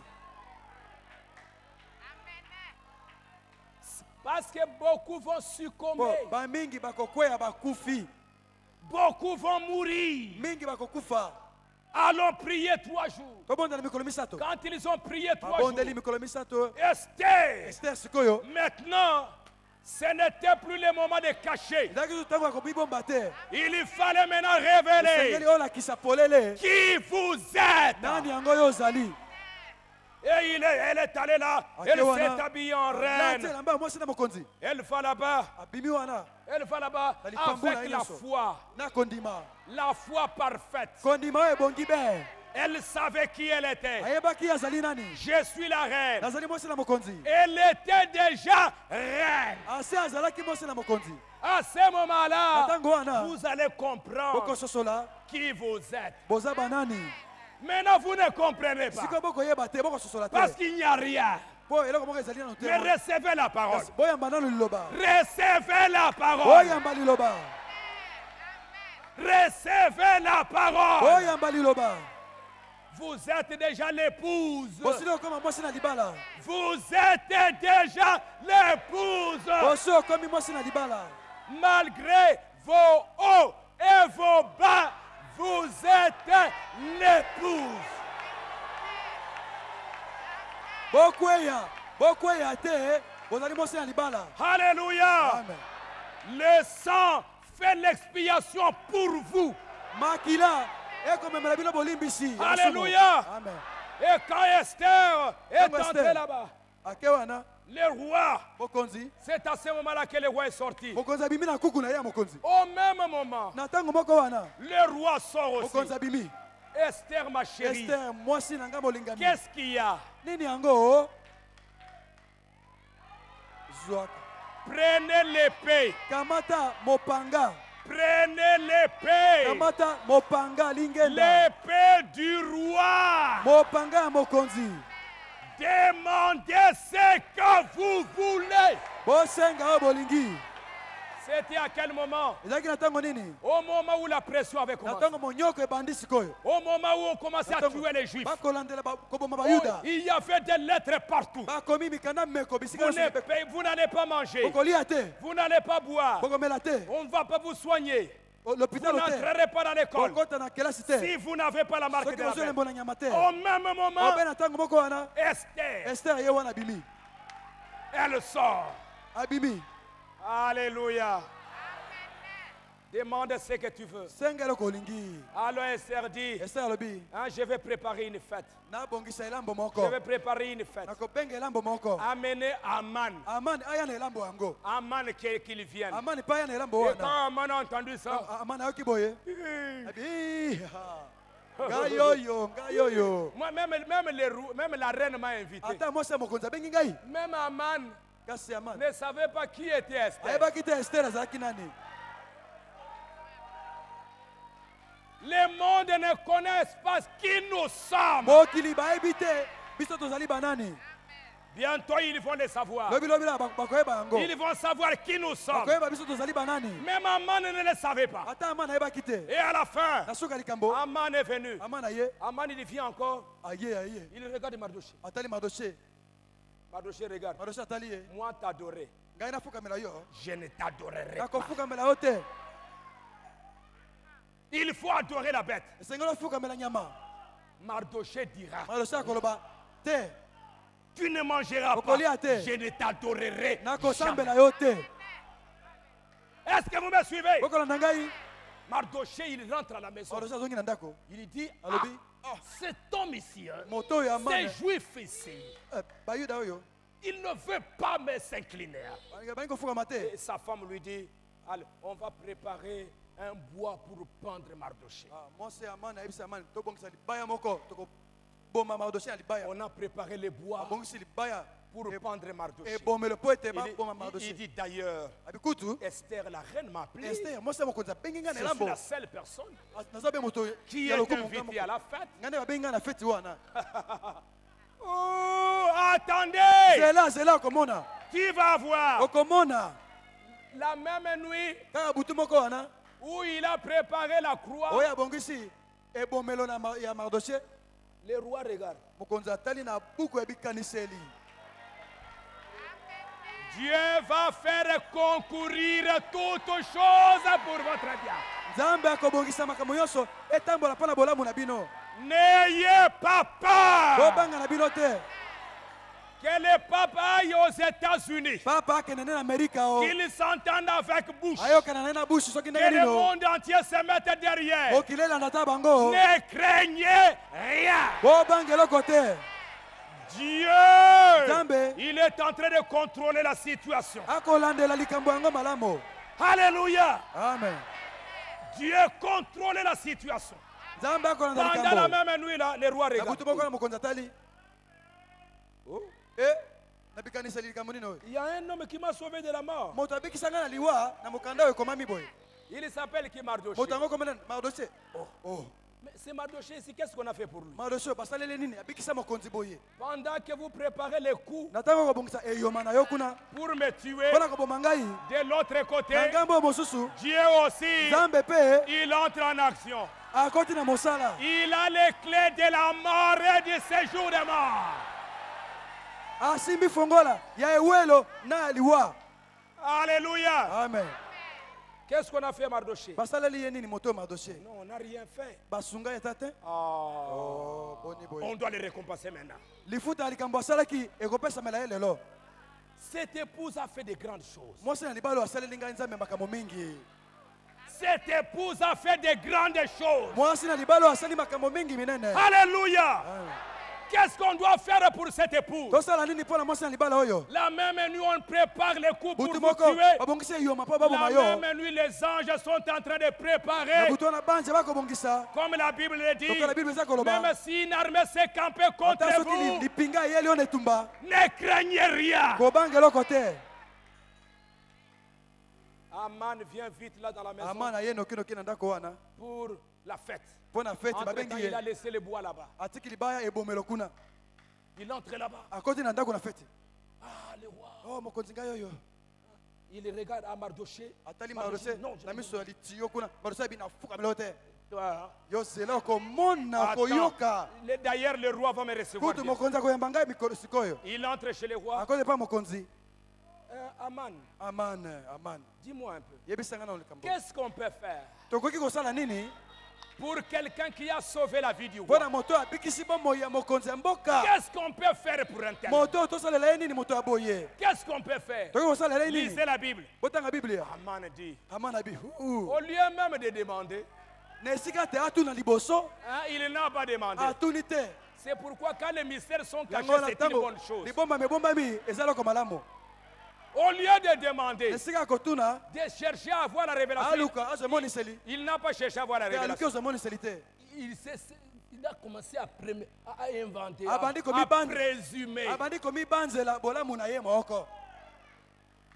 parce que beaucoup vont succomber, bamingi bakufi. Beaucoup vont mourir. mingi bakokufa. Allons prier trois jours. Quand ils ont prié trois jours, Esther, sikoyo. Maintenant, ce n'était plus le moment de cacher. Il fallait maintenant révéler polele. qui vous êtes. Et il est, elle est allée là, elle s'est habillée en reine. Elle va là-bas, elle va là-bas avec la foi, la foi parfaite. Elle savait qui elle était. Je suis la reine. Elle était déjà reine. mokonzi À ce moment-là, vous allez comprendre qui vous êtes. Maintenant, vous ne comprenez pas. Parce qu'il n'y a rien. Mais recevez la parole. Recevez la parole. Recevez la parole. Vous êtes déjà l'épouse. Vous êtes déjà l'épouse. Malgré vos hauts et vos bas, vous êtes l'épouse. Bokweya, bokweya te, bozali mosala libala. Alléluia. Le sang fait l'expiation pour vous. Makila, ekomemela bino bolimbisi. Alléluia. Amen. Et quand Esther est entrée là-bas, le roi, c'est à ce moment-là que le roi est sorti. Au même moment, le roi sort aussi. Esther, ma chérie, qu'est-ce qu'il y a? Prenez l'épée. kamata mopanga. Prenez l'épée. kamata mopanga lingenda. L'épée du roi. Demandez ce que vous voulez. C'était à quel moment? Au moment où la pression avait commencé. Au moment où on commençait à tuer les juifs. Oh, il y avait des lettres partout. Vous n'allez pas manger. Vous n'allez pas boire. On ne va pas vous soigner. O- Vous n'entrerez pas dans l'école. Si vous n'avez pas la marque de la Au même moment, Esther, elle sort. abimi Alléluia. Demande ce que tu veux. Alors Esther dit, hein, je vais préparer une fête. Je vais préparer une fête. Amenez Aman. Aman qu'il vienne. Et quand Aman a entendu ça, moi même, même, les même la reine m'a invité. Même Aman. Ne savait pas qui était Esther. Le monde ne connaît pas qui nous sommes. banani Bientôt, ils vont le savoir. Ils vont savoir qui nous sommes. bakoyeba biso tozali banani Même Aman ne le savait pas. Et à la fin, Aman est venu. Aman, il vient encore. Il regarde Mardoché. Mardoché regarde. Moi, yo Je ne t'adorerai pas. Il faut adorer la bête. Mardoché dira Tu ne mangeras pas. Je ne t'adorerai. Est-ce que vous me suivez Mardoché, il rentre à la maison. Il dit ah, cet homme ici, hein, moto oyo amani ces juifs ici, Eh, il ne veut pas me s'incliner. Et sa femme lui dit Allez, on va préparer un bois pour pendre Mardoché. Ah, On a préparé le bois libaya. pour pendre Mardoché. Il, il- dit d'ailleurs, abikutu Esther, la reine m'a appelé. Je suis la seule personne naza be moto qui est invitée à la fête. *laughs* Oh, attendez, tu vas voir. La même nuit où il a préparé la croix, oyo abongisi ebomelo na ma- ya mardoche le roi regarde. mokonzi atali na buku ya bikaniseli Dieu va faire concourir toutes choses pour votre bien. nzambe akobongisa makambo nyonso etambola mpo na bolamu na bino N'ayez pas peur. bobanga na bino te Que le pape aille aux États-Unis. papa akende nde na amerika o Qu'il s'entende avec Bush. Que le monde entier se mette derrière. ta bango Ne craignez rien. Dieu, il est en train de contrôler la situation. Alléluia. amen Dieu contrôle la situation. Pendant la même nuit, là, le roi na butu moko regarde. na mokonzi atali Oh. Il y a un homme qui m'a sauvé de la mort. Il s'appelle qui Mardoché. mardoche oh. Mais c'est Mardoché ici, qu'est-ce qu'on a fait pour lui? Pendant que vous préparez les coups kuna. pour me tuer, de l'autre côté, Dieu aussi, il entre en action. Il a les clés de la mort et du séjour de mort. Asimbi fongola ya ewelo na ya liwa Alléluia. amen. Qu'est-ce qu'on a fait, Mardoché? Basaleli ye nini moto oyo mardoche Non, on n'a rien fait. basunga ye ata te Ah, Oh, boni boye on doit les récompenser maintenant. lifuta ya likambo asalaki ekopesamela ye lelo. Cette épouse a fait de grandes choses. mwasi na libala oyo asaleli ngai nzambe makambo mingi Cette épouse a fait de grandes choses. mwasi na Qu'est-ce qu'on doit faire pour cette épouse? Libala oyo La même nuit, on prépare les coups pour vous tuer. La même nuit, les anges sont en train de préparer, comme la Bible le dit, même si une armée s'est campée contre vous, ne craignez rien. Aman vient vite là dans la maison. Pour la fête. Mpo na Entre-temps, babengi il a ye laissé le bois là-bas. atiki libaya ebomelo kuna Il entre là-bas. akoti na ndako na Ah, roi. oh mokonzi ngai oyo Il regarde à Mardoché. atali Mardoché, marose non, je na ne- miso ya litiyo kuna marose abi nafuka bilo te yo zela okomona Attends. koyoka Le- D'ailleurs, le roi va me recevoir. kutu bien. mokonzi akoyamba ngai mikolo sikoyo Il entre chez le roi. mokonzi Euh, Aman, aman aman dis-moi un peu. yebisanga na likambo Qu'est-ce qu'on peut faire? Tokoki kosala nini? Pour quelqu'un qui a sauvé la vie du roi. Qu'est-ce qu'on peut faire pour un tel Qu'est-ce qu'on peut faire? Lisez la Bible. Aman dit, au lieu même de demander, hein, il n'a pas demandé. C'est pourquoi quand les mystères sont cachés, c'est une bonne chose. Au lieu de demander, kotuna de chercher à avoir la révélation, emoniseli il n'a pas cherché à avoir la révélation. Il, a commencé à, inventer, Ah, à, à présumer.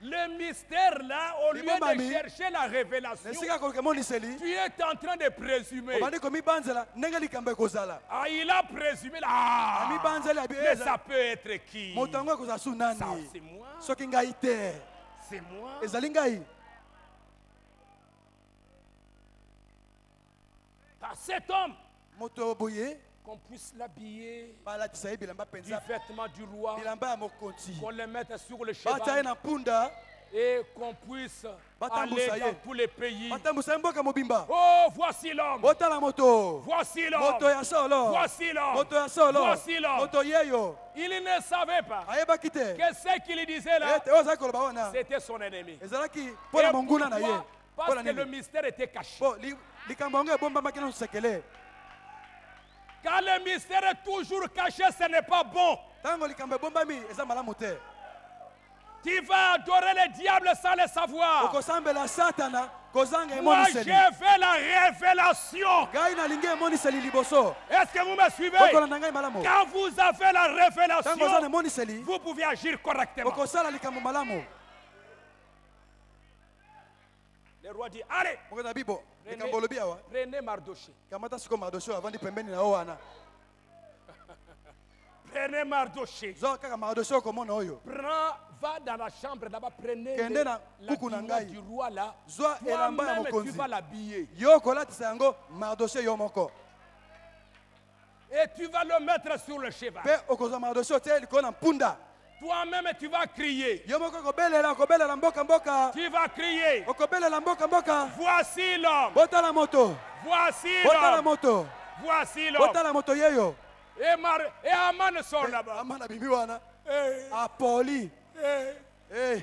Le mystère là, au lieu de chercher la révélation, tu es en train de présumer. Ah, il a présumé là. Ah, mais ça peut être qui? Ça, c'est moi. C'est moi. Ah, cet homme, qu'on puisse l'habiller du vêtement du roi, qu'on le mette sur le cheval et qu'on puisse aller dans tous les pays. Oh, voici l'homme. Voici l'homme. Voici l'homme. Il ne savait pas. Que ce qu'il disait là, c'était son ennemi. Et pourquoi? Parce que le mystère était caché. Quand le mystère est toujours caché, ce n'est pas bon. Tu vas adorer le diable sans le savoir. Moi, j'ai fait la révélation. Est-ce que vous me suivez? Quand vous avez la révélation, vous pouvez agir correctement. Le roi dit, allez, likambo olobi awa prenez Mardoché. kamata siko mardoche oyo avandi pembeni na yo wana *laughs* Prenez Mardoché. zwa kaka mardoche oyo komona oyo Prends, va dans la chambre là-bas, prenez le- l'habillement ngai. du roi là. Toi-même, tu vas l'habiller. Et tu vas le mettre sur le cheval. Toi-même, tu vas crier. Tu vas crier. Voici l'homme. Voici l'homme. Voici l'homme. Et, Mar et Aman sort là-bas. ama na bimi wana Eh, apoli eh, Eh,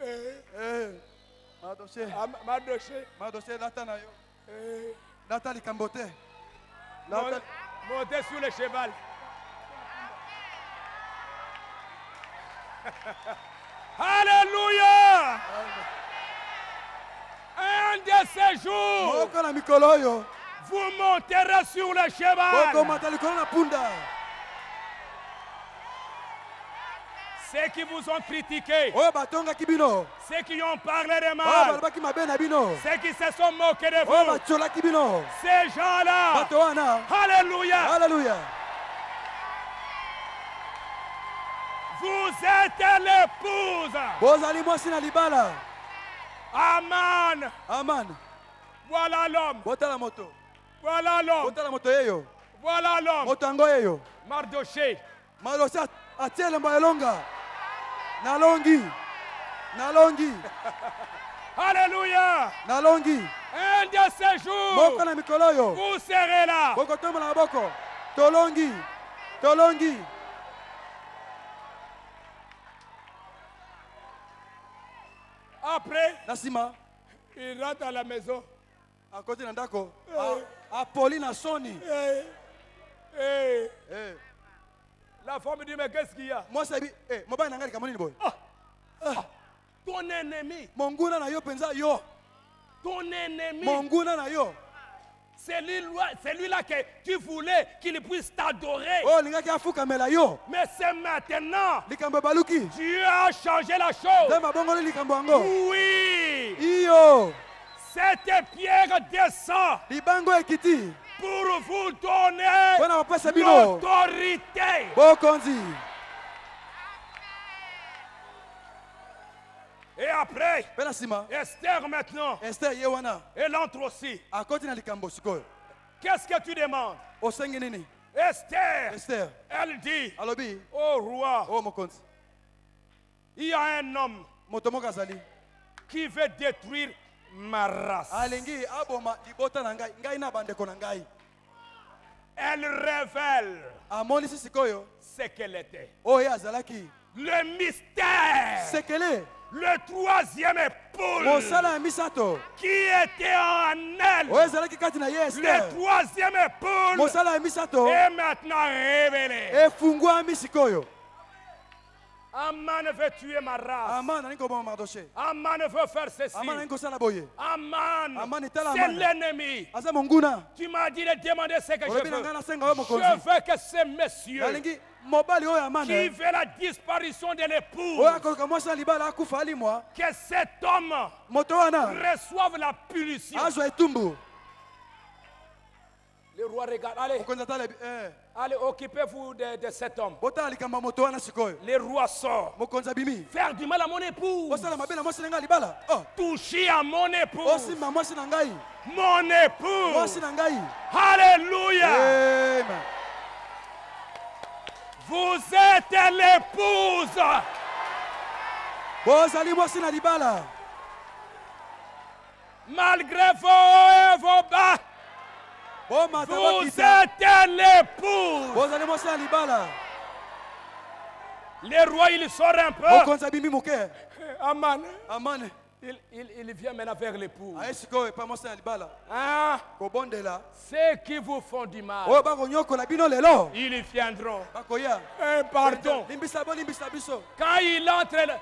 eh. eh. mardoche Am- Mardoché. mardoche lata na yo eh, lata likambo te mon- lata Montez sur le cheval. *laughs* Alléluia. Un de ces jours, vous monterez sur le cheval. Ceux qui vous ont critiqué, ceux qui ont parlé de mal, ceux qui se sont moqués de vous, ces gens-là, Alléluia. Alléluia. Vous êtes l'épouse. bozali mwasi na libala. Aman, aman. Voilà l'homme, botala moto. Voilà l'homme, botala moto yeyo. Voilà l'homme. moto yango yeyo. Mardoché, malosi atie elembo ya elonga nalongi nalongi *laughs* Alléluia. nalongi Un de ces jours, moko na mikolo oyo vous serez là. bokotombola maboko. Tolongi. Tolongi Après, na nsima il rentre à la maison. akoti na ndako apoli na soni La femme dit, mais qu'est-ce qu'il y a? Mwasi abi mobali na ngai likambo nini boye Ton ennemi, monguna na yo mpenza yo. Ton ennemi, monguna na yo c'est lui-là que tu voulais qu'il puisse t'adorer. yo. Mais c'est maintenant. Dieu a changé la chose. Oui, cette pierre descend pour vous donner l'autorité. Et après, Esther maintenant, ester ye wana elle entre aussi. Qu'est-ce que tu demandes? Esther, ester elle dit alobi. Au roi, mokonzi. Il y a un homme qui veut détruire ma race. Elle révèle ce qu'elle était. Le mystère, le troisième épaule qui était en elle. Le troisième épaule est maintenant révélé. Aman veut tuer ma race. Aman veut faire ceci. Aman, c'est l'ennemi. Tu m'as dit de demander ce que je veux. oyo Je veux que ce monsieur oyo qui veut la disparition de l'épouse, alimwa que cet homme reçoive la punition. Le roi regarde. Allez, eh, allez, occupez-vous de, de cet homme. Le roi sort. Faire du mal à mon épouse. oh, Toucher à mon épouse. Mon épouse. Alléluia. Amen. Vous êtes l'épouse. Malgré vos hauts et vos bas, vous êtes l'épouse. bozali mwasi na libala Le roi, il sort un peu. Aman. amane Il, il, il vient maintenant vers na libala? Hein? Ceux qui vous font du mal, lelo ils viendront. Eh, pardon. Quand il entre,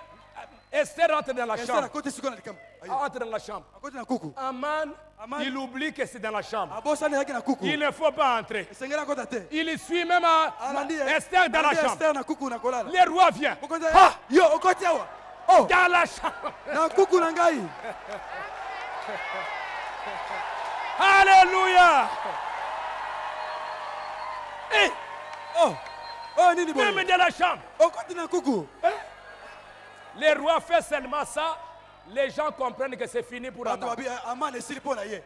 Esther entre dans la chambre. Entre dans la chambre. Aman, Aman. Il oublie que c'est dans la chambre. Il ne faut pas entrer. Il suit même à- alandi Esther dans la chambre. Le roi vient. Ah! awa oh Dans la chambre. *laughs* Alléluia. Et oh oyo nini même dans la chambre. Le roi fait seulement ça. Les gens comprennent que c'est fini pour Aman.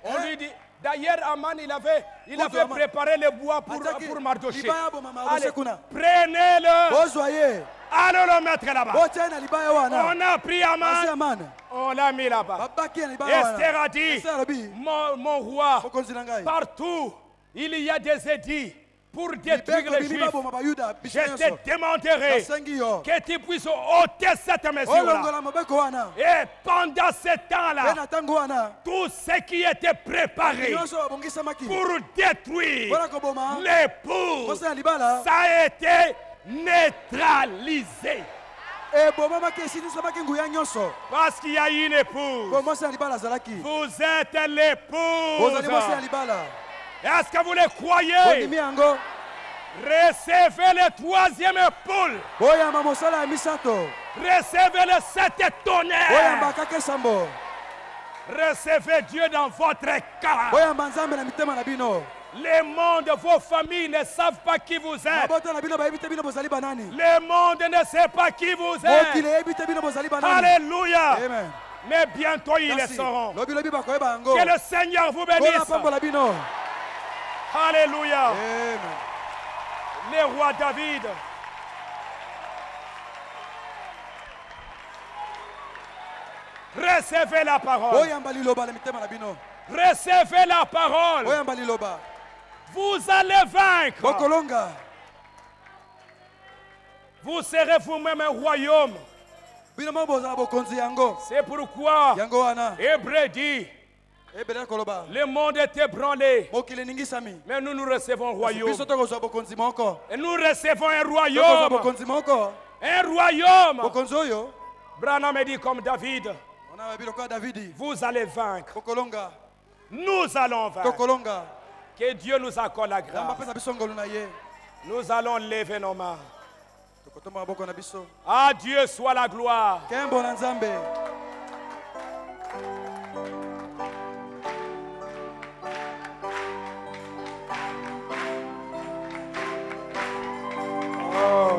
On lui dit, d'ailleurs, Aman, il avait, il avait préparé le bois pour, pour Mardoché. Allez, prenez-le, allez le mettre là-bas. On a pris Aman, on l'a mis là-bas. Esther a dit, mon, mon roi, partout, il y a des édits pour détruire les Juifs. Je te demanderai yo que tu puisses ôter cette mesure-là. mabeko wana Et pendant ce temps-là, tout ce qui était préparé pour détruire na libala. ça a été neutralisé. Parce qu'il y a une épouse. Vous êtes l'épouse. Est-ce que vous le croyez Recevez le troisième épaule. Recevez le sept tonnerre. Recevez Dieu dans votre cœur. boyamba nzambe na mitema na bino Le monde, vos familles ne savent pas qui vous êtes. Le monde ne sait pas qui vous êtes. Alléluia. amen Mais bientôt ils le sauront. Que le Seigneur vous bénisse. Alléluia. amen Le roi David. Recevez la parole. Recevez la parole. Vous allez vaincre. Vous serez vous-même un royaume. C'est pourquoi Hébreu dit, le monde est ébranlé, mais nous nous recevons un royaume. Et nous recevons un royaume. Un royaume. Branham dit comme David, vous allez vaincre. Nous allons vaincre. Que Dieu nous accorde la grâce. Nous allons lever nos mains. À Dieu soit la gloire. Oh.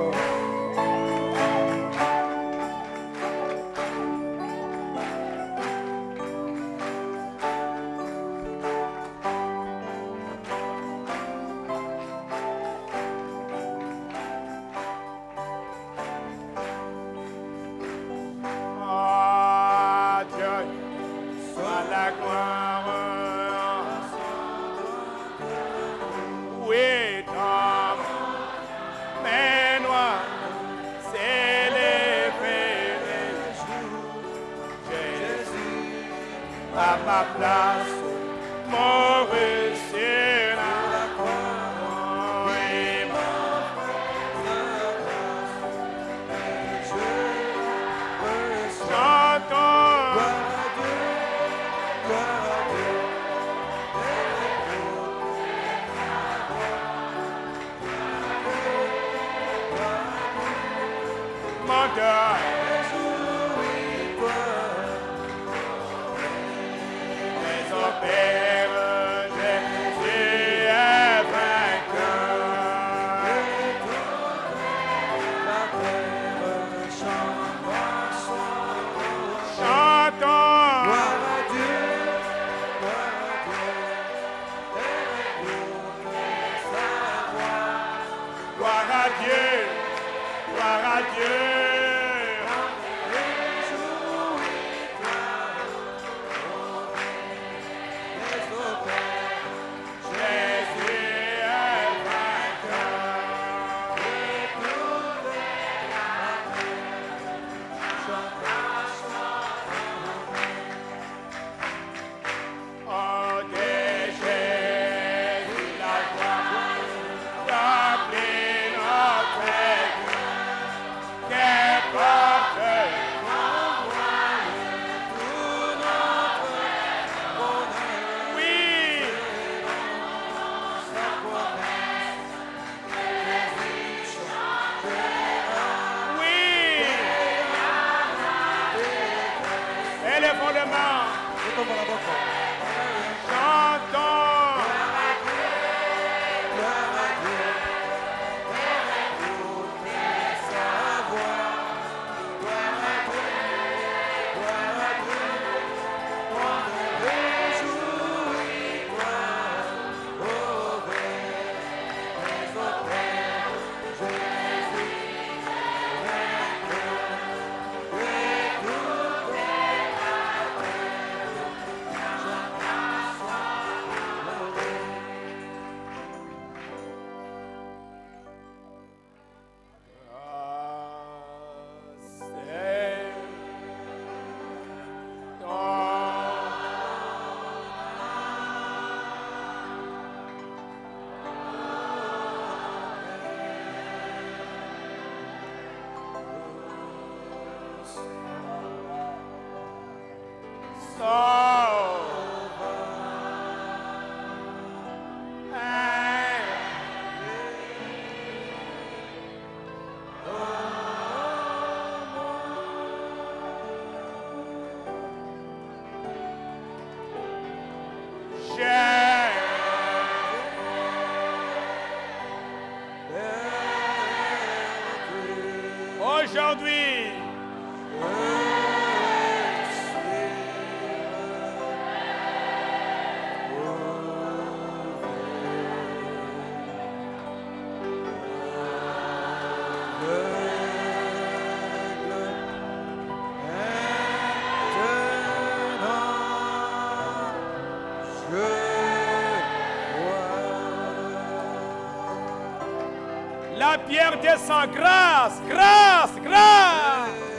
La pierre descend. Grâce, grâce, grâce.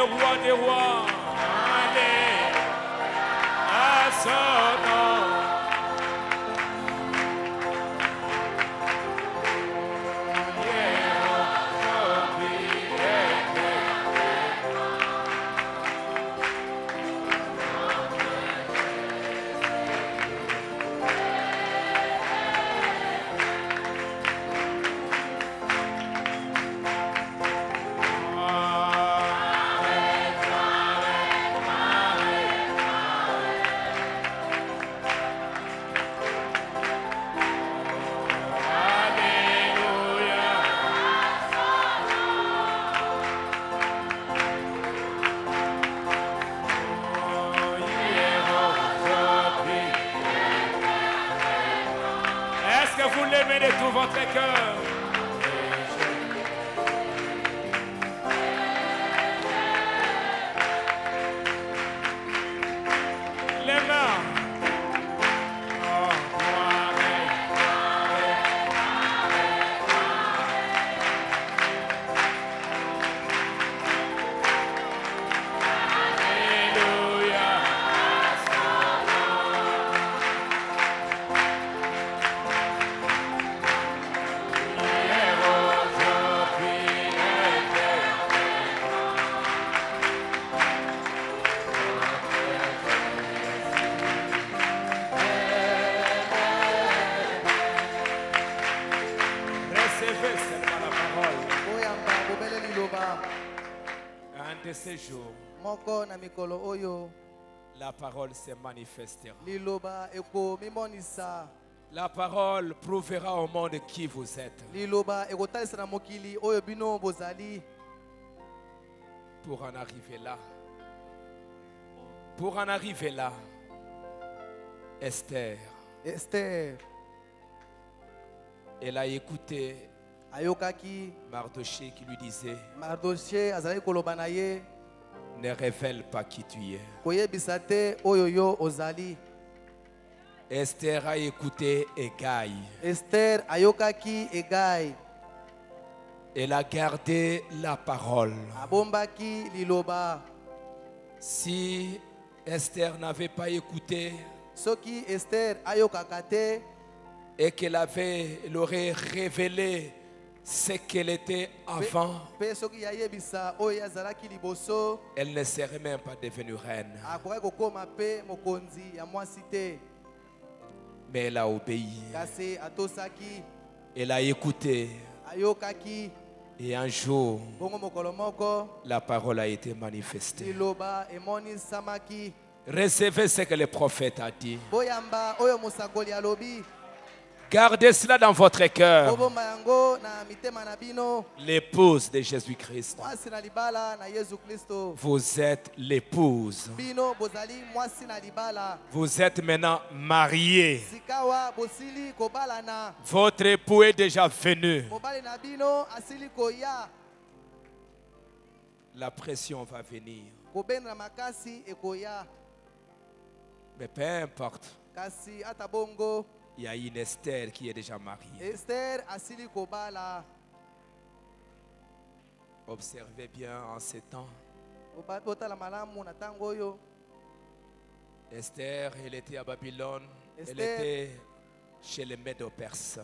Roi des rois. Allez, à mikolo oyo. La parole se manifestera. liloba ekomimonisa. La parole prouvera au monde qui vous êtes. liloba ekotalisa na mokili oyo bino bozali. Pour en arriver là, pour en arriver là, Esther, ester elle a écouté ayokaki. Mardoché qui lui disait mardoche azalaki koloba na ye Ne révèle pas qui tu es. Esther a écouté Egaï. ester ayokaki egai Elle a gardé la parole. abombaki liloba Si Esther n'avait pas écouté soki ester ayokaka te et qu'elle avait, elle aurait révélé ce qu'elle était avant, elle ne serait même pas devenue reine. Mais elle a obéi. Elle a écouté. Et un jour, la parole a été manifestée. Recevez ce que le prophète a dit. Gardez cela dans votre cœur. L'épouse de Jésus-Christ. Vous êtes l'épouse. Vous êtes maintenant kobalana Votre époux est déjà venu. La pression va venir. Mais peu importe, il y a une Esther qui est déjà mariée. asili kobala Observez bien en ces temps. Esther, elle était à Babylone. Elle Esther. était chez les Médo-Perses.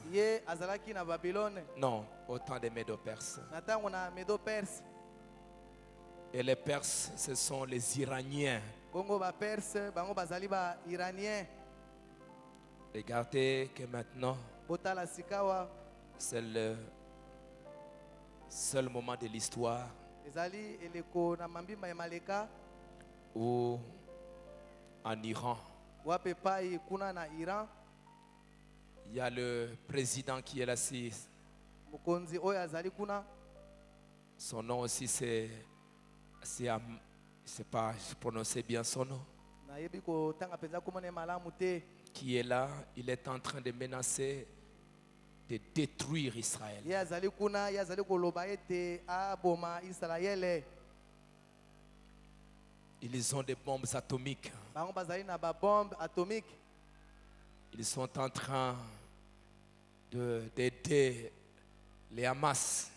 Non, au temps des Médo-Perses. Et les Perses, ce sont les Iraniens. bango bazali bairanien Regardez que maintenant, c'est le seul moment de l'histoire où, en Iran, il y a le président qui est kuna Son nom aussi, c'est. c'est Am- Je ne sais pas prononcer bien son nom. Qui est là, il est en train de menacer de détruire Israël. Ils ont des bombes atomiques. Ils sont en train de- d'aider les Hamas,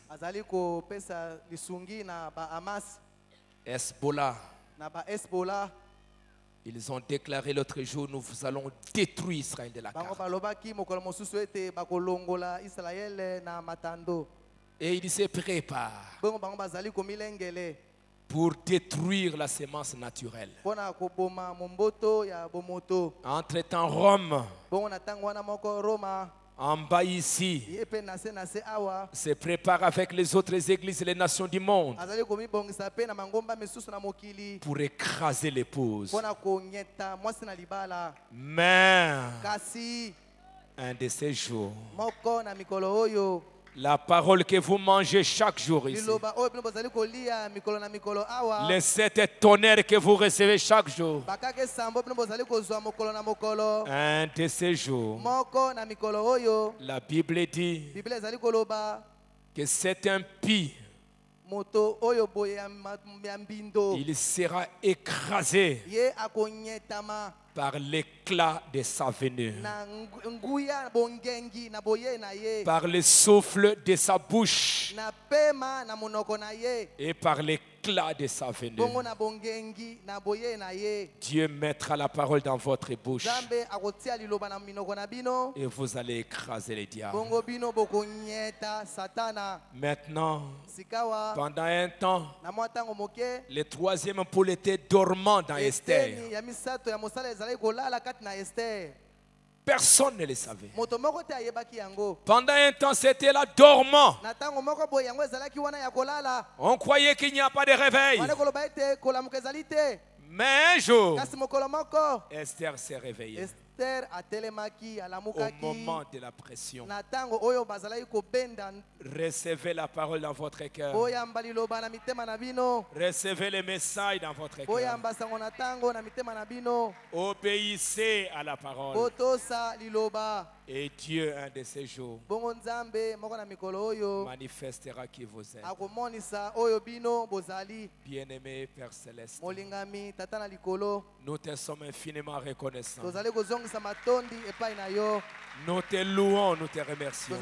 Hezbollah. Ils ont déclaré l'autre jour, nous allons détruire Israël de la carte. Et ils se préparent pour détruire la sémence naturelle. Entre-temps, Rome, en bas ici, se prépare avec les autres églises et les nations du monde. Pour écraser l'épouse. Mais un de ces jours, la parole que vous mangez chaque jour ici, les sept tonnerres que vous recevez chaque jour, un de ces jours, la Bible dit que c'est un pis, il sera écrasé par l'éclat de sa venue, par le souffle de sa bouche. Et par l'éclat de sa venue. Dieu mettra la parole dans votre bouche. Et vous allez écraser les diables. Maintenant, pendant un temps, le troisième pôle était dormant dans Esther. Personne ne le savait. Pendant un temps, c'était là dormant. On croyait qu'il n'y a pas de réveil. Mais un jour, Esther s'est réveillée atelemaki au moment de la pression. na ntango oyo bazalaki kobenda Recevez la parole dans votre cœur. boyamba liloba na mitema na bino Recevez les messages dans votre cœur. boyamba sango na ntango na mitema na bino Obéissez à la parole. liloba Et Dieu, un de ces jours, manifestera qui vous êtes. Bien-aimé Père Céleste, nous te sommes infiniment reconnaissants. Nous te louons, nous te remercions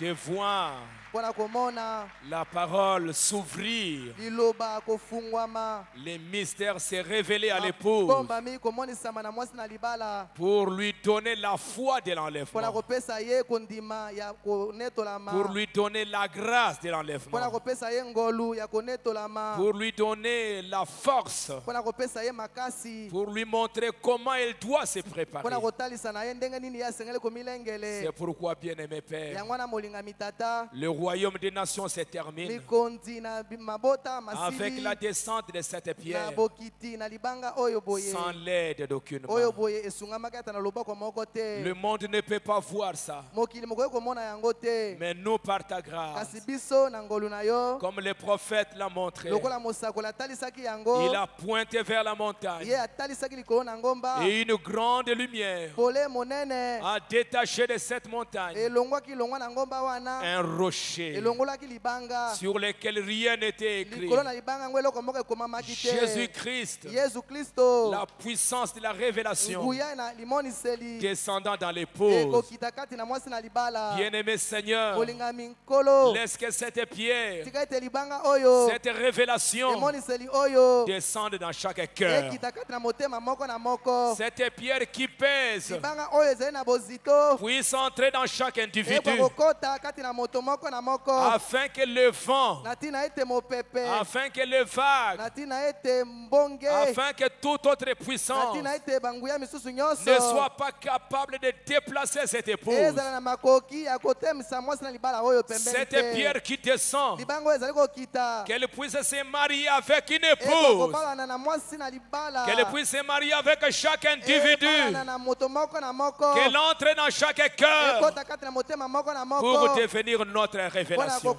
de voir la parole s'ouvrir, les mystères se révéler à l'épouse. Pour lui donner la foi de l'enlèvement, pour lui donner la grâce de l'enlèvement, pour lui donner la force, pour lui montrer comment il doit se préparer. C'est pourquoi, bien-aimé Père, le royaume des nations se termine. Avec la descente de cette pierre. sans l'aide d'aucune Le monde ne peut pas voir ça. Mais nous, par ta grâce, comme le prophète l'a montré, il a pointé vers la montagne. Et une grande lumière a détaché de cette montagne un rocher sur lequel rien n'était écrit. Jésus-Christ, la puissance de la révélation. Descendant dans na libala. Bien-aimé Seigneur, laisse que cette pierre, cette révélation descende dans chaque cœur. Cette pierre qui pèse puisse entrer dans chaque individu afin que le vent, afin que le vague, afin que toute autre puissance ne soit pas capable de déplacer cette épouse. Cette te. pierre qui descend, qu'elle puisse se marier avec une épouse, qu'elle puisse se marier avec chaque individu, qu'elle entre dans chaque cœur pour devenir notre révélation.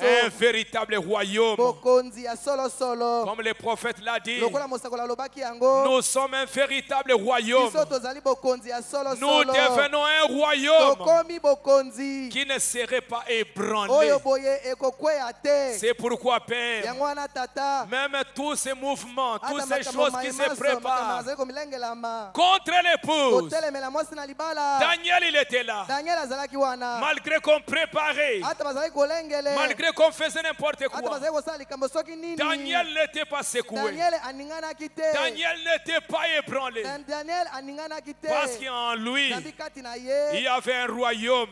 Un véritable royaume. Comme le prophète l'a dit, nous sommes un véritable royaume. Nous devenons un royaume. Qui ne serait pas ébranlé. C'est pourquoi, Père, même tous ces mouvements, toutes ces choses qui se préparent. contre l'épouse, Daniel, il était là. Malgré qu'on préparait, malgré qu'on faisait n'importe quoi, Daniel n'était pas secoué. daniel n'était pas ébranlé. Parce qu'en lui, il y avait un royaume.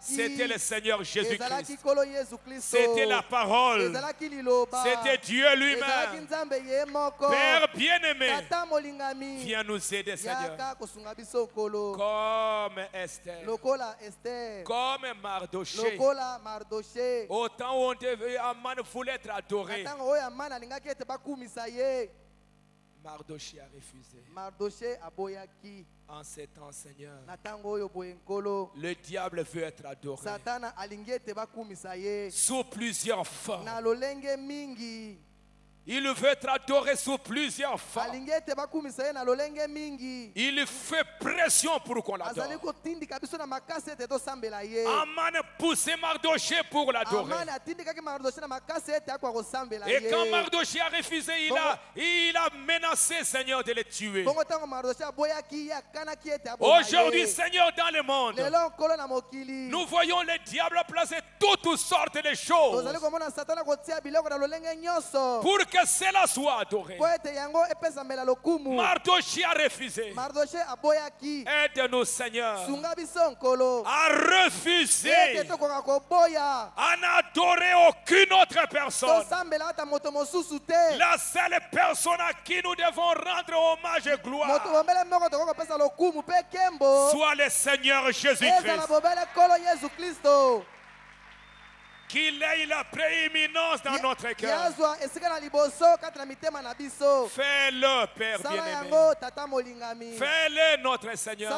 C'était le Seigneur Jésus-Christ. C'était la parole. C'était Dieu lui-même. Père bien-aimé, viens nous aider, Seigneur. Comme Esther, ester comme Mardoché. Au temps où on devait, Aman voulait être adoré, ye Mardoché a refusé. mardoche aboyaki En ces temps, Seigneur, nkolo. Le diable veut être adoré. Sous plusieurs formes. Il veut être adoré sous plusieurs formes. Il fait pression pour qu'on l'adore. Aman poussait Mardoché pour l'adorer. Et quand Mardoché a refusé, il a, il a menacé Seigneur de le tuer. Aujourd'hui, Seigneur, dans le monde, nous voyons le diable placer toutes sortes de choses pour que cela soit adoré. Mardoché a refusé. Aide-nous, Seigneur, à refuser, à n'adorer aucune autre personne. La seule personne à qui nous devons rendre hommage et gloire, soit le Seigneur Jésus-Christ. Qu'il ait la prééminence dans notre cœur. Fais-le, Père bien-aimé. Fais-le, notre Seigneur.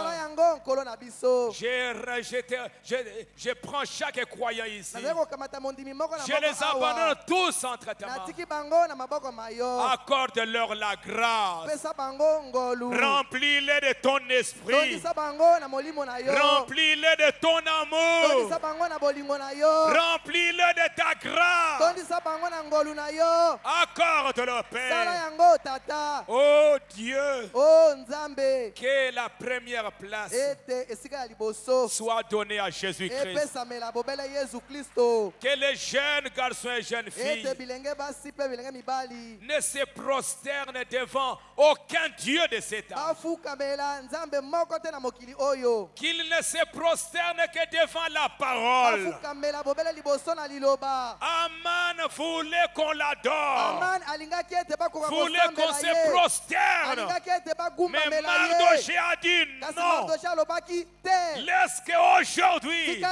Je, prends chaque croyant ici. Je les abandonne tous entre tes mains. Accorde-leur la grâce. Remplis-les de ton esprit. Remplis-les de ton amour. tondisa Remplis-les de ta grâce. Accorde-le, Père. Oh Dieu, o nzambe que la première place soit donnée à Jésus-Christ. Que les jeunes garçons et jeunes filles ne se prosternent devant aucun Dieu de cet âge. Qu'ils ne se prosternent que devant la parole. Aman voulait qu'on l'adore. Voulait qu'on se prosterne. Mais Mardoché a dit non. Laisse qu'aujourd'hui,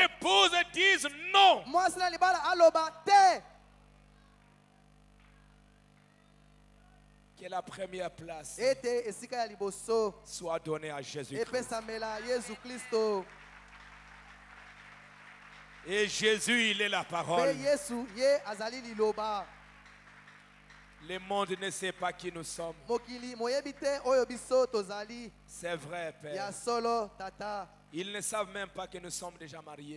l'épouse dise non. Que la première place soit donnée à Jésus-Christ. Et Jésus, il est la parole. Le monde ne sait pas qui nous sommes. C'est vrai, Père. Ils ne savent même pas que nous sommes déjà mariés.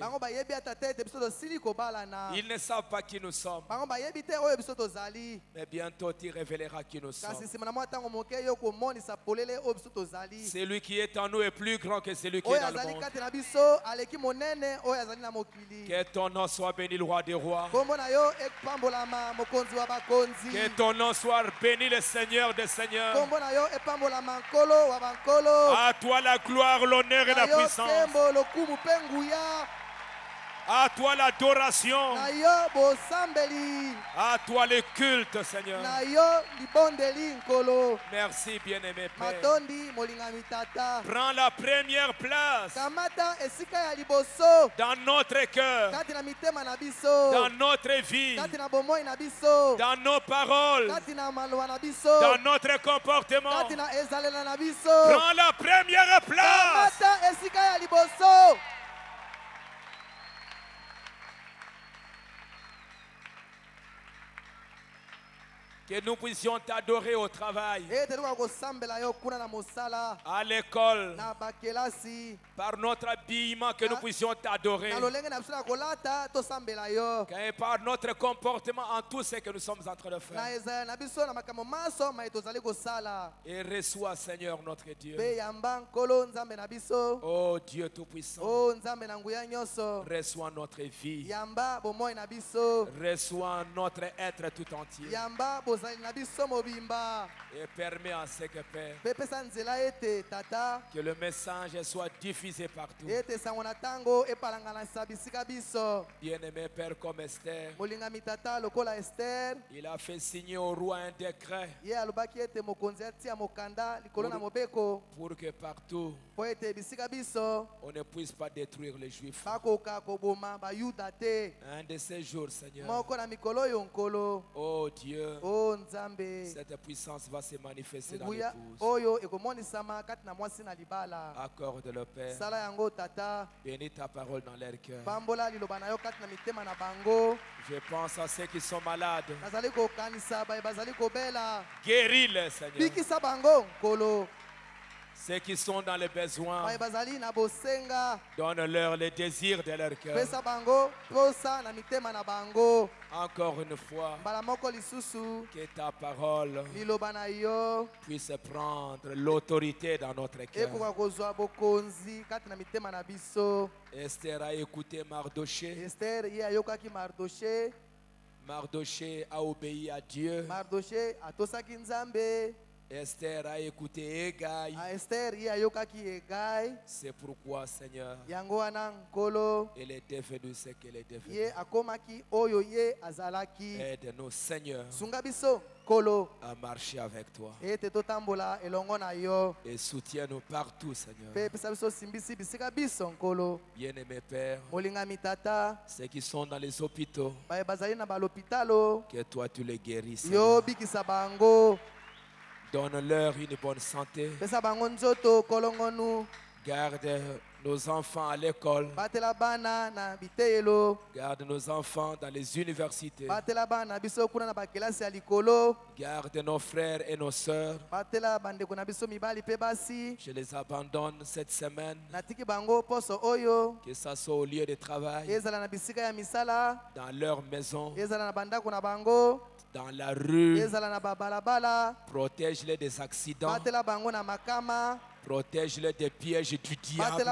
Ils ne savent pas qui nous sommes. Mais bientôt, tu révéleras qui nous sommes. Celui qui est en nous est plus grand que celui qui est dans le monde. Que ton nom soit béni, le roi des rois. Que ton nom soit béni, le Seigneur des seigneurs. À toi la gloire, l'honneur et la yo puissance. À toi l'adoration. À toi le culte, Seigneur. Merci, bien-aimé Père. Prends la première place. Dans notre cœur, dans notre vie, dans nos paroles, dans notre comportement. Prends la première place. Que nous puissions t'adorer au travail, mosala à l'école, par notre habillement, que nous puissions t'adorer. Et par notre comportement en tout ce que nous sommes en train de faire. Et reçois, Seigneur notre Dieu. Oh Dieu Tout-Puissant, o nzambe na nguya nyonso reçois notre vie. Reçois notre être tout entier. Biso mobimba. Et permets à ce que Père, mpe pesa nzela ete tata. que le message soit diffusé partout. ete sango na ntango epalanganisa bisika biso. Bien-aimé Père comme Esther, molingami tata lokola ester il a fait signer au roi un décret ye alobaki ete mokonzi atia mokanda likolo na mobeko. pour que partout mpo ete bisika biso. on ne puisse pas détruire les Juifs. bakoka koboma bayuda te. Un de ces jours, Seigneur, moko na mikolo oyo nkolo. Oh Dieu, o nzambe cette puissance va se manifester dans l'épouse. Accorde le Père. Bénis ta parole dans leur cœur. Je pense à ceux qui sont malades. Guéris-les, Seigneur. Ceux qui sont dans les besoins, donne-leur les désirs de leur cœur. Encore une fois, que ta parole puisse prendre l'autorité dans notre cœur. Esther a écouté Mardoché. Mardoché a obéi à Dieu. Esther a écouté Égaï. a ester ye ayokaki egai C'est pourquoi, Seigneur, yango wana nkolo elle est devenue ce qu'elle est devenue. ye akomaki oyo ye azalaki Aide-nous, Seigneur, sunga biso nkolo à marcher avec toi. ete totambola elongo na yo Et soutiens-nous partout, Seigneur. mpe pesa biso simbisi bisika biso nkolo Bien-aimé Père, molingami tata ceux qui sont dans les hôpitaux, baye bazali na balopitalo que toi tu les guéris. yo bikisa bango Donne-leur une bonne santé. Garde nos enfants à l'école. Garde nos enfants dans les universités. Garde nos frères et nos sœurs. Je les abandonne cette semaine, que ça soit au lieu de travail, dans leur maison, dans la rue. Protège-les des accidents. Protège-les des pièges du diable.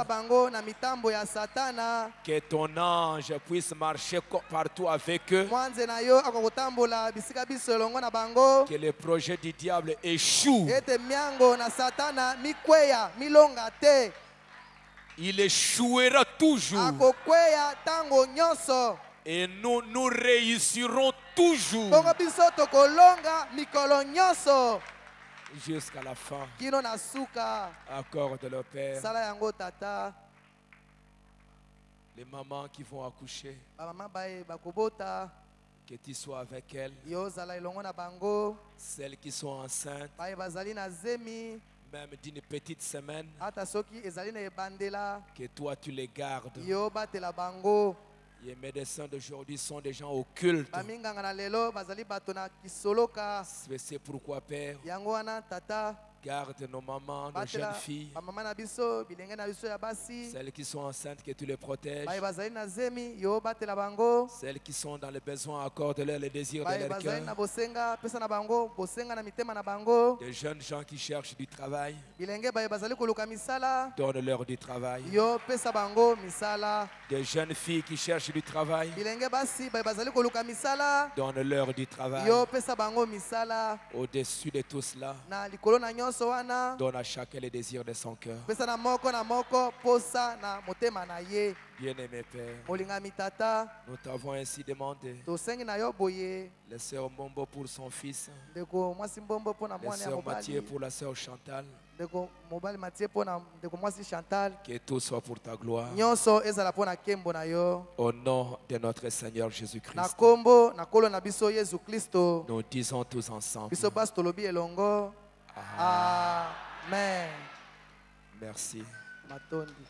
Que ton ange puisse marcher partout avec eux. Que les projets du diable échouent. Il échouera toujours. Et nous, nous réussirons toujours jusqu'à la fin. Accorde le Père. Les mamans qui vont accoucher, que tu sois avec elles. Celles qui sont enceintes, même d'une petite semaine, que toi tu les gardes. Les médecins d'aujourd'hui sont des gens occultes. kisoloka C'est pourquoi, Père, garde nos mamans, nos jeunes filles, celles qui sont enceintes, que tu les protèges. Celles qui sont dans le besoin, accorde-leur les désirs de leur cœur. Des jeunes gens qui cherchent du travail, donne-leur du travail. Des jeunes filles qui cherchent du travail, donne-leur du travail. Au-dessus de tout cela, Donne à chacun les désirs de son cœur. Bien-aimé Père, nous t'avons ainsi demandé. tosengi na yo boye. Le sœur Mombo pour son fils, ndeko mwasi mbombo mpo na le mwana ya sœur Mathieu pour la sœur Chantal. Que tout soit pour ta gloire. Au nom de notre Seigneur Jésus-Christ, nous disons tous ensemble. Amen merci. matondi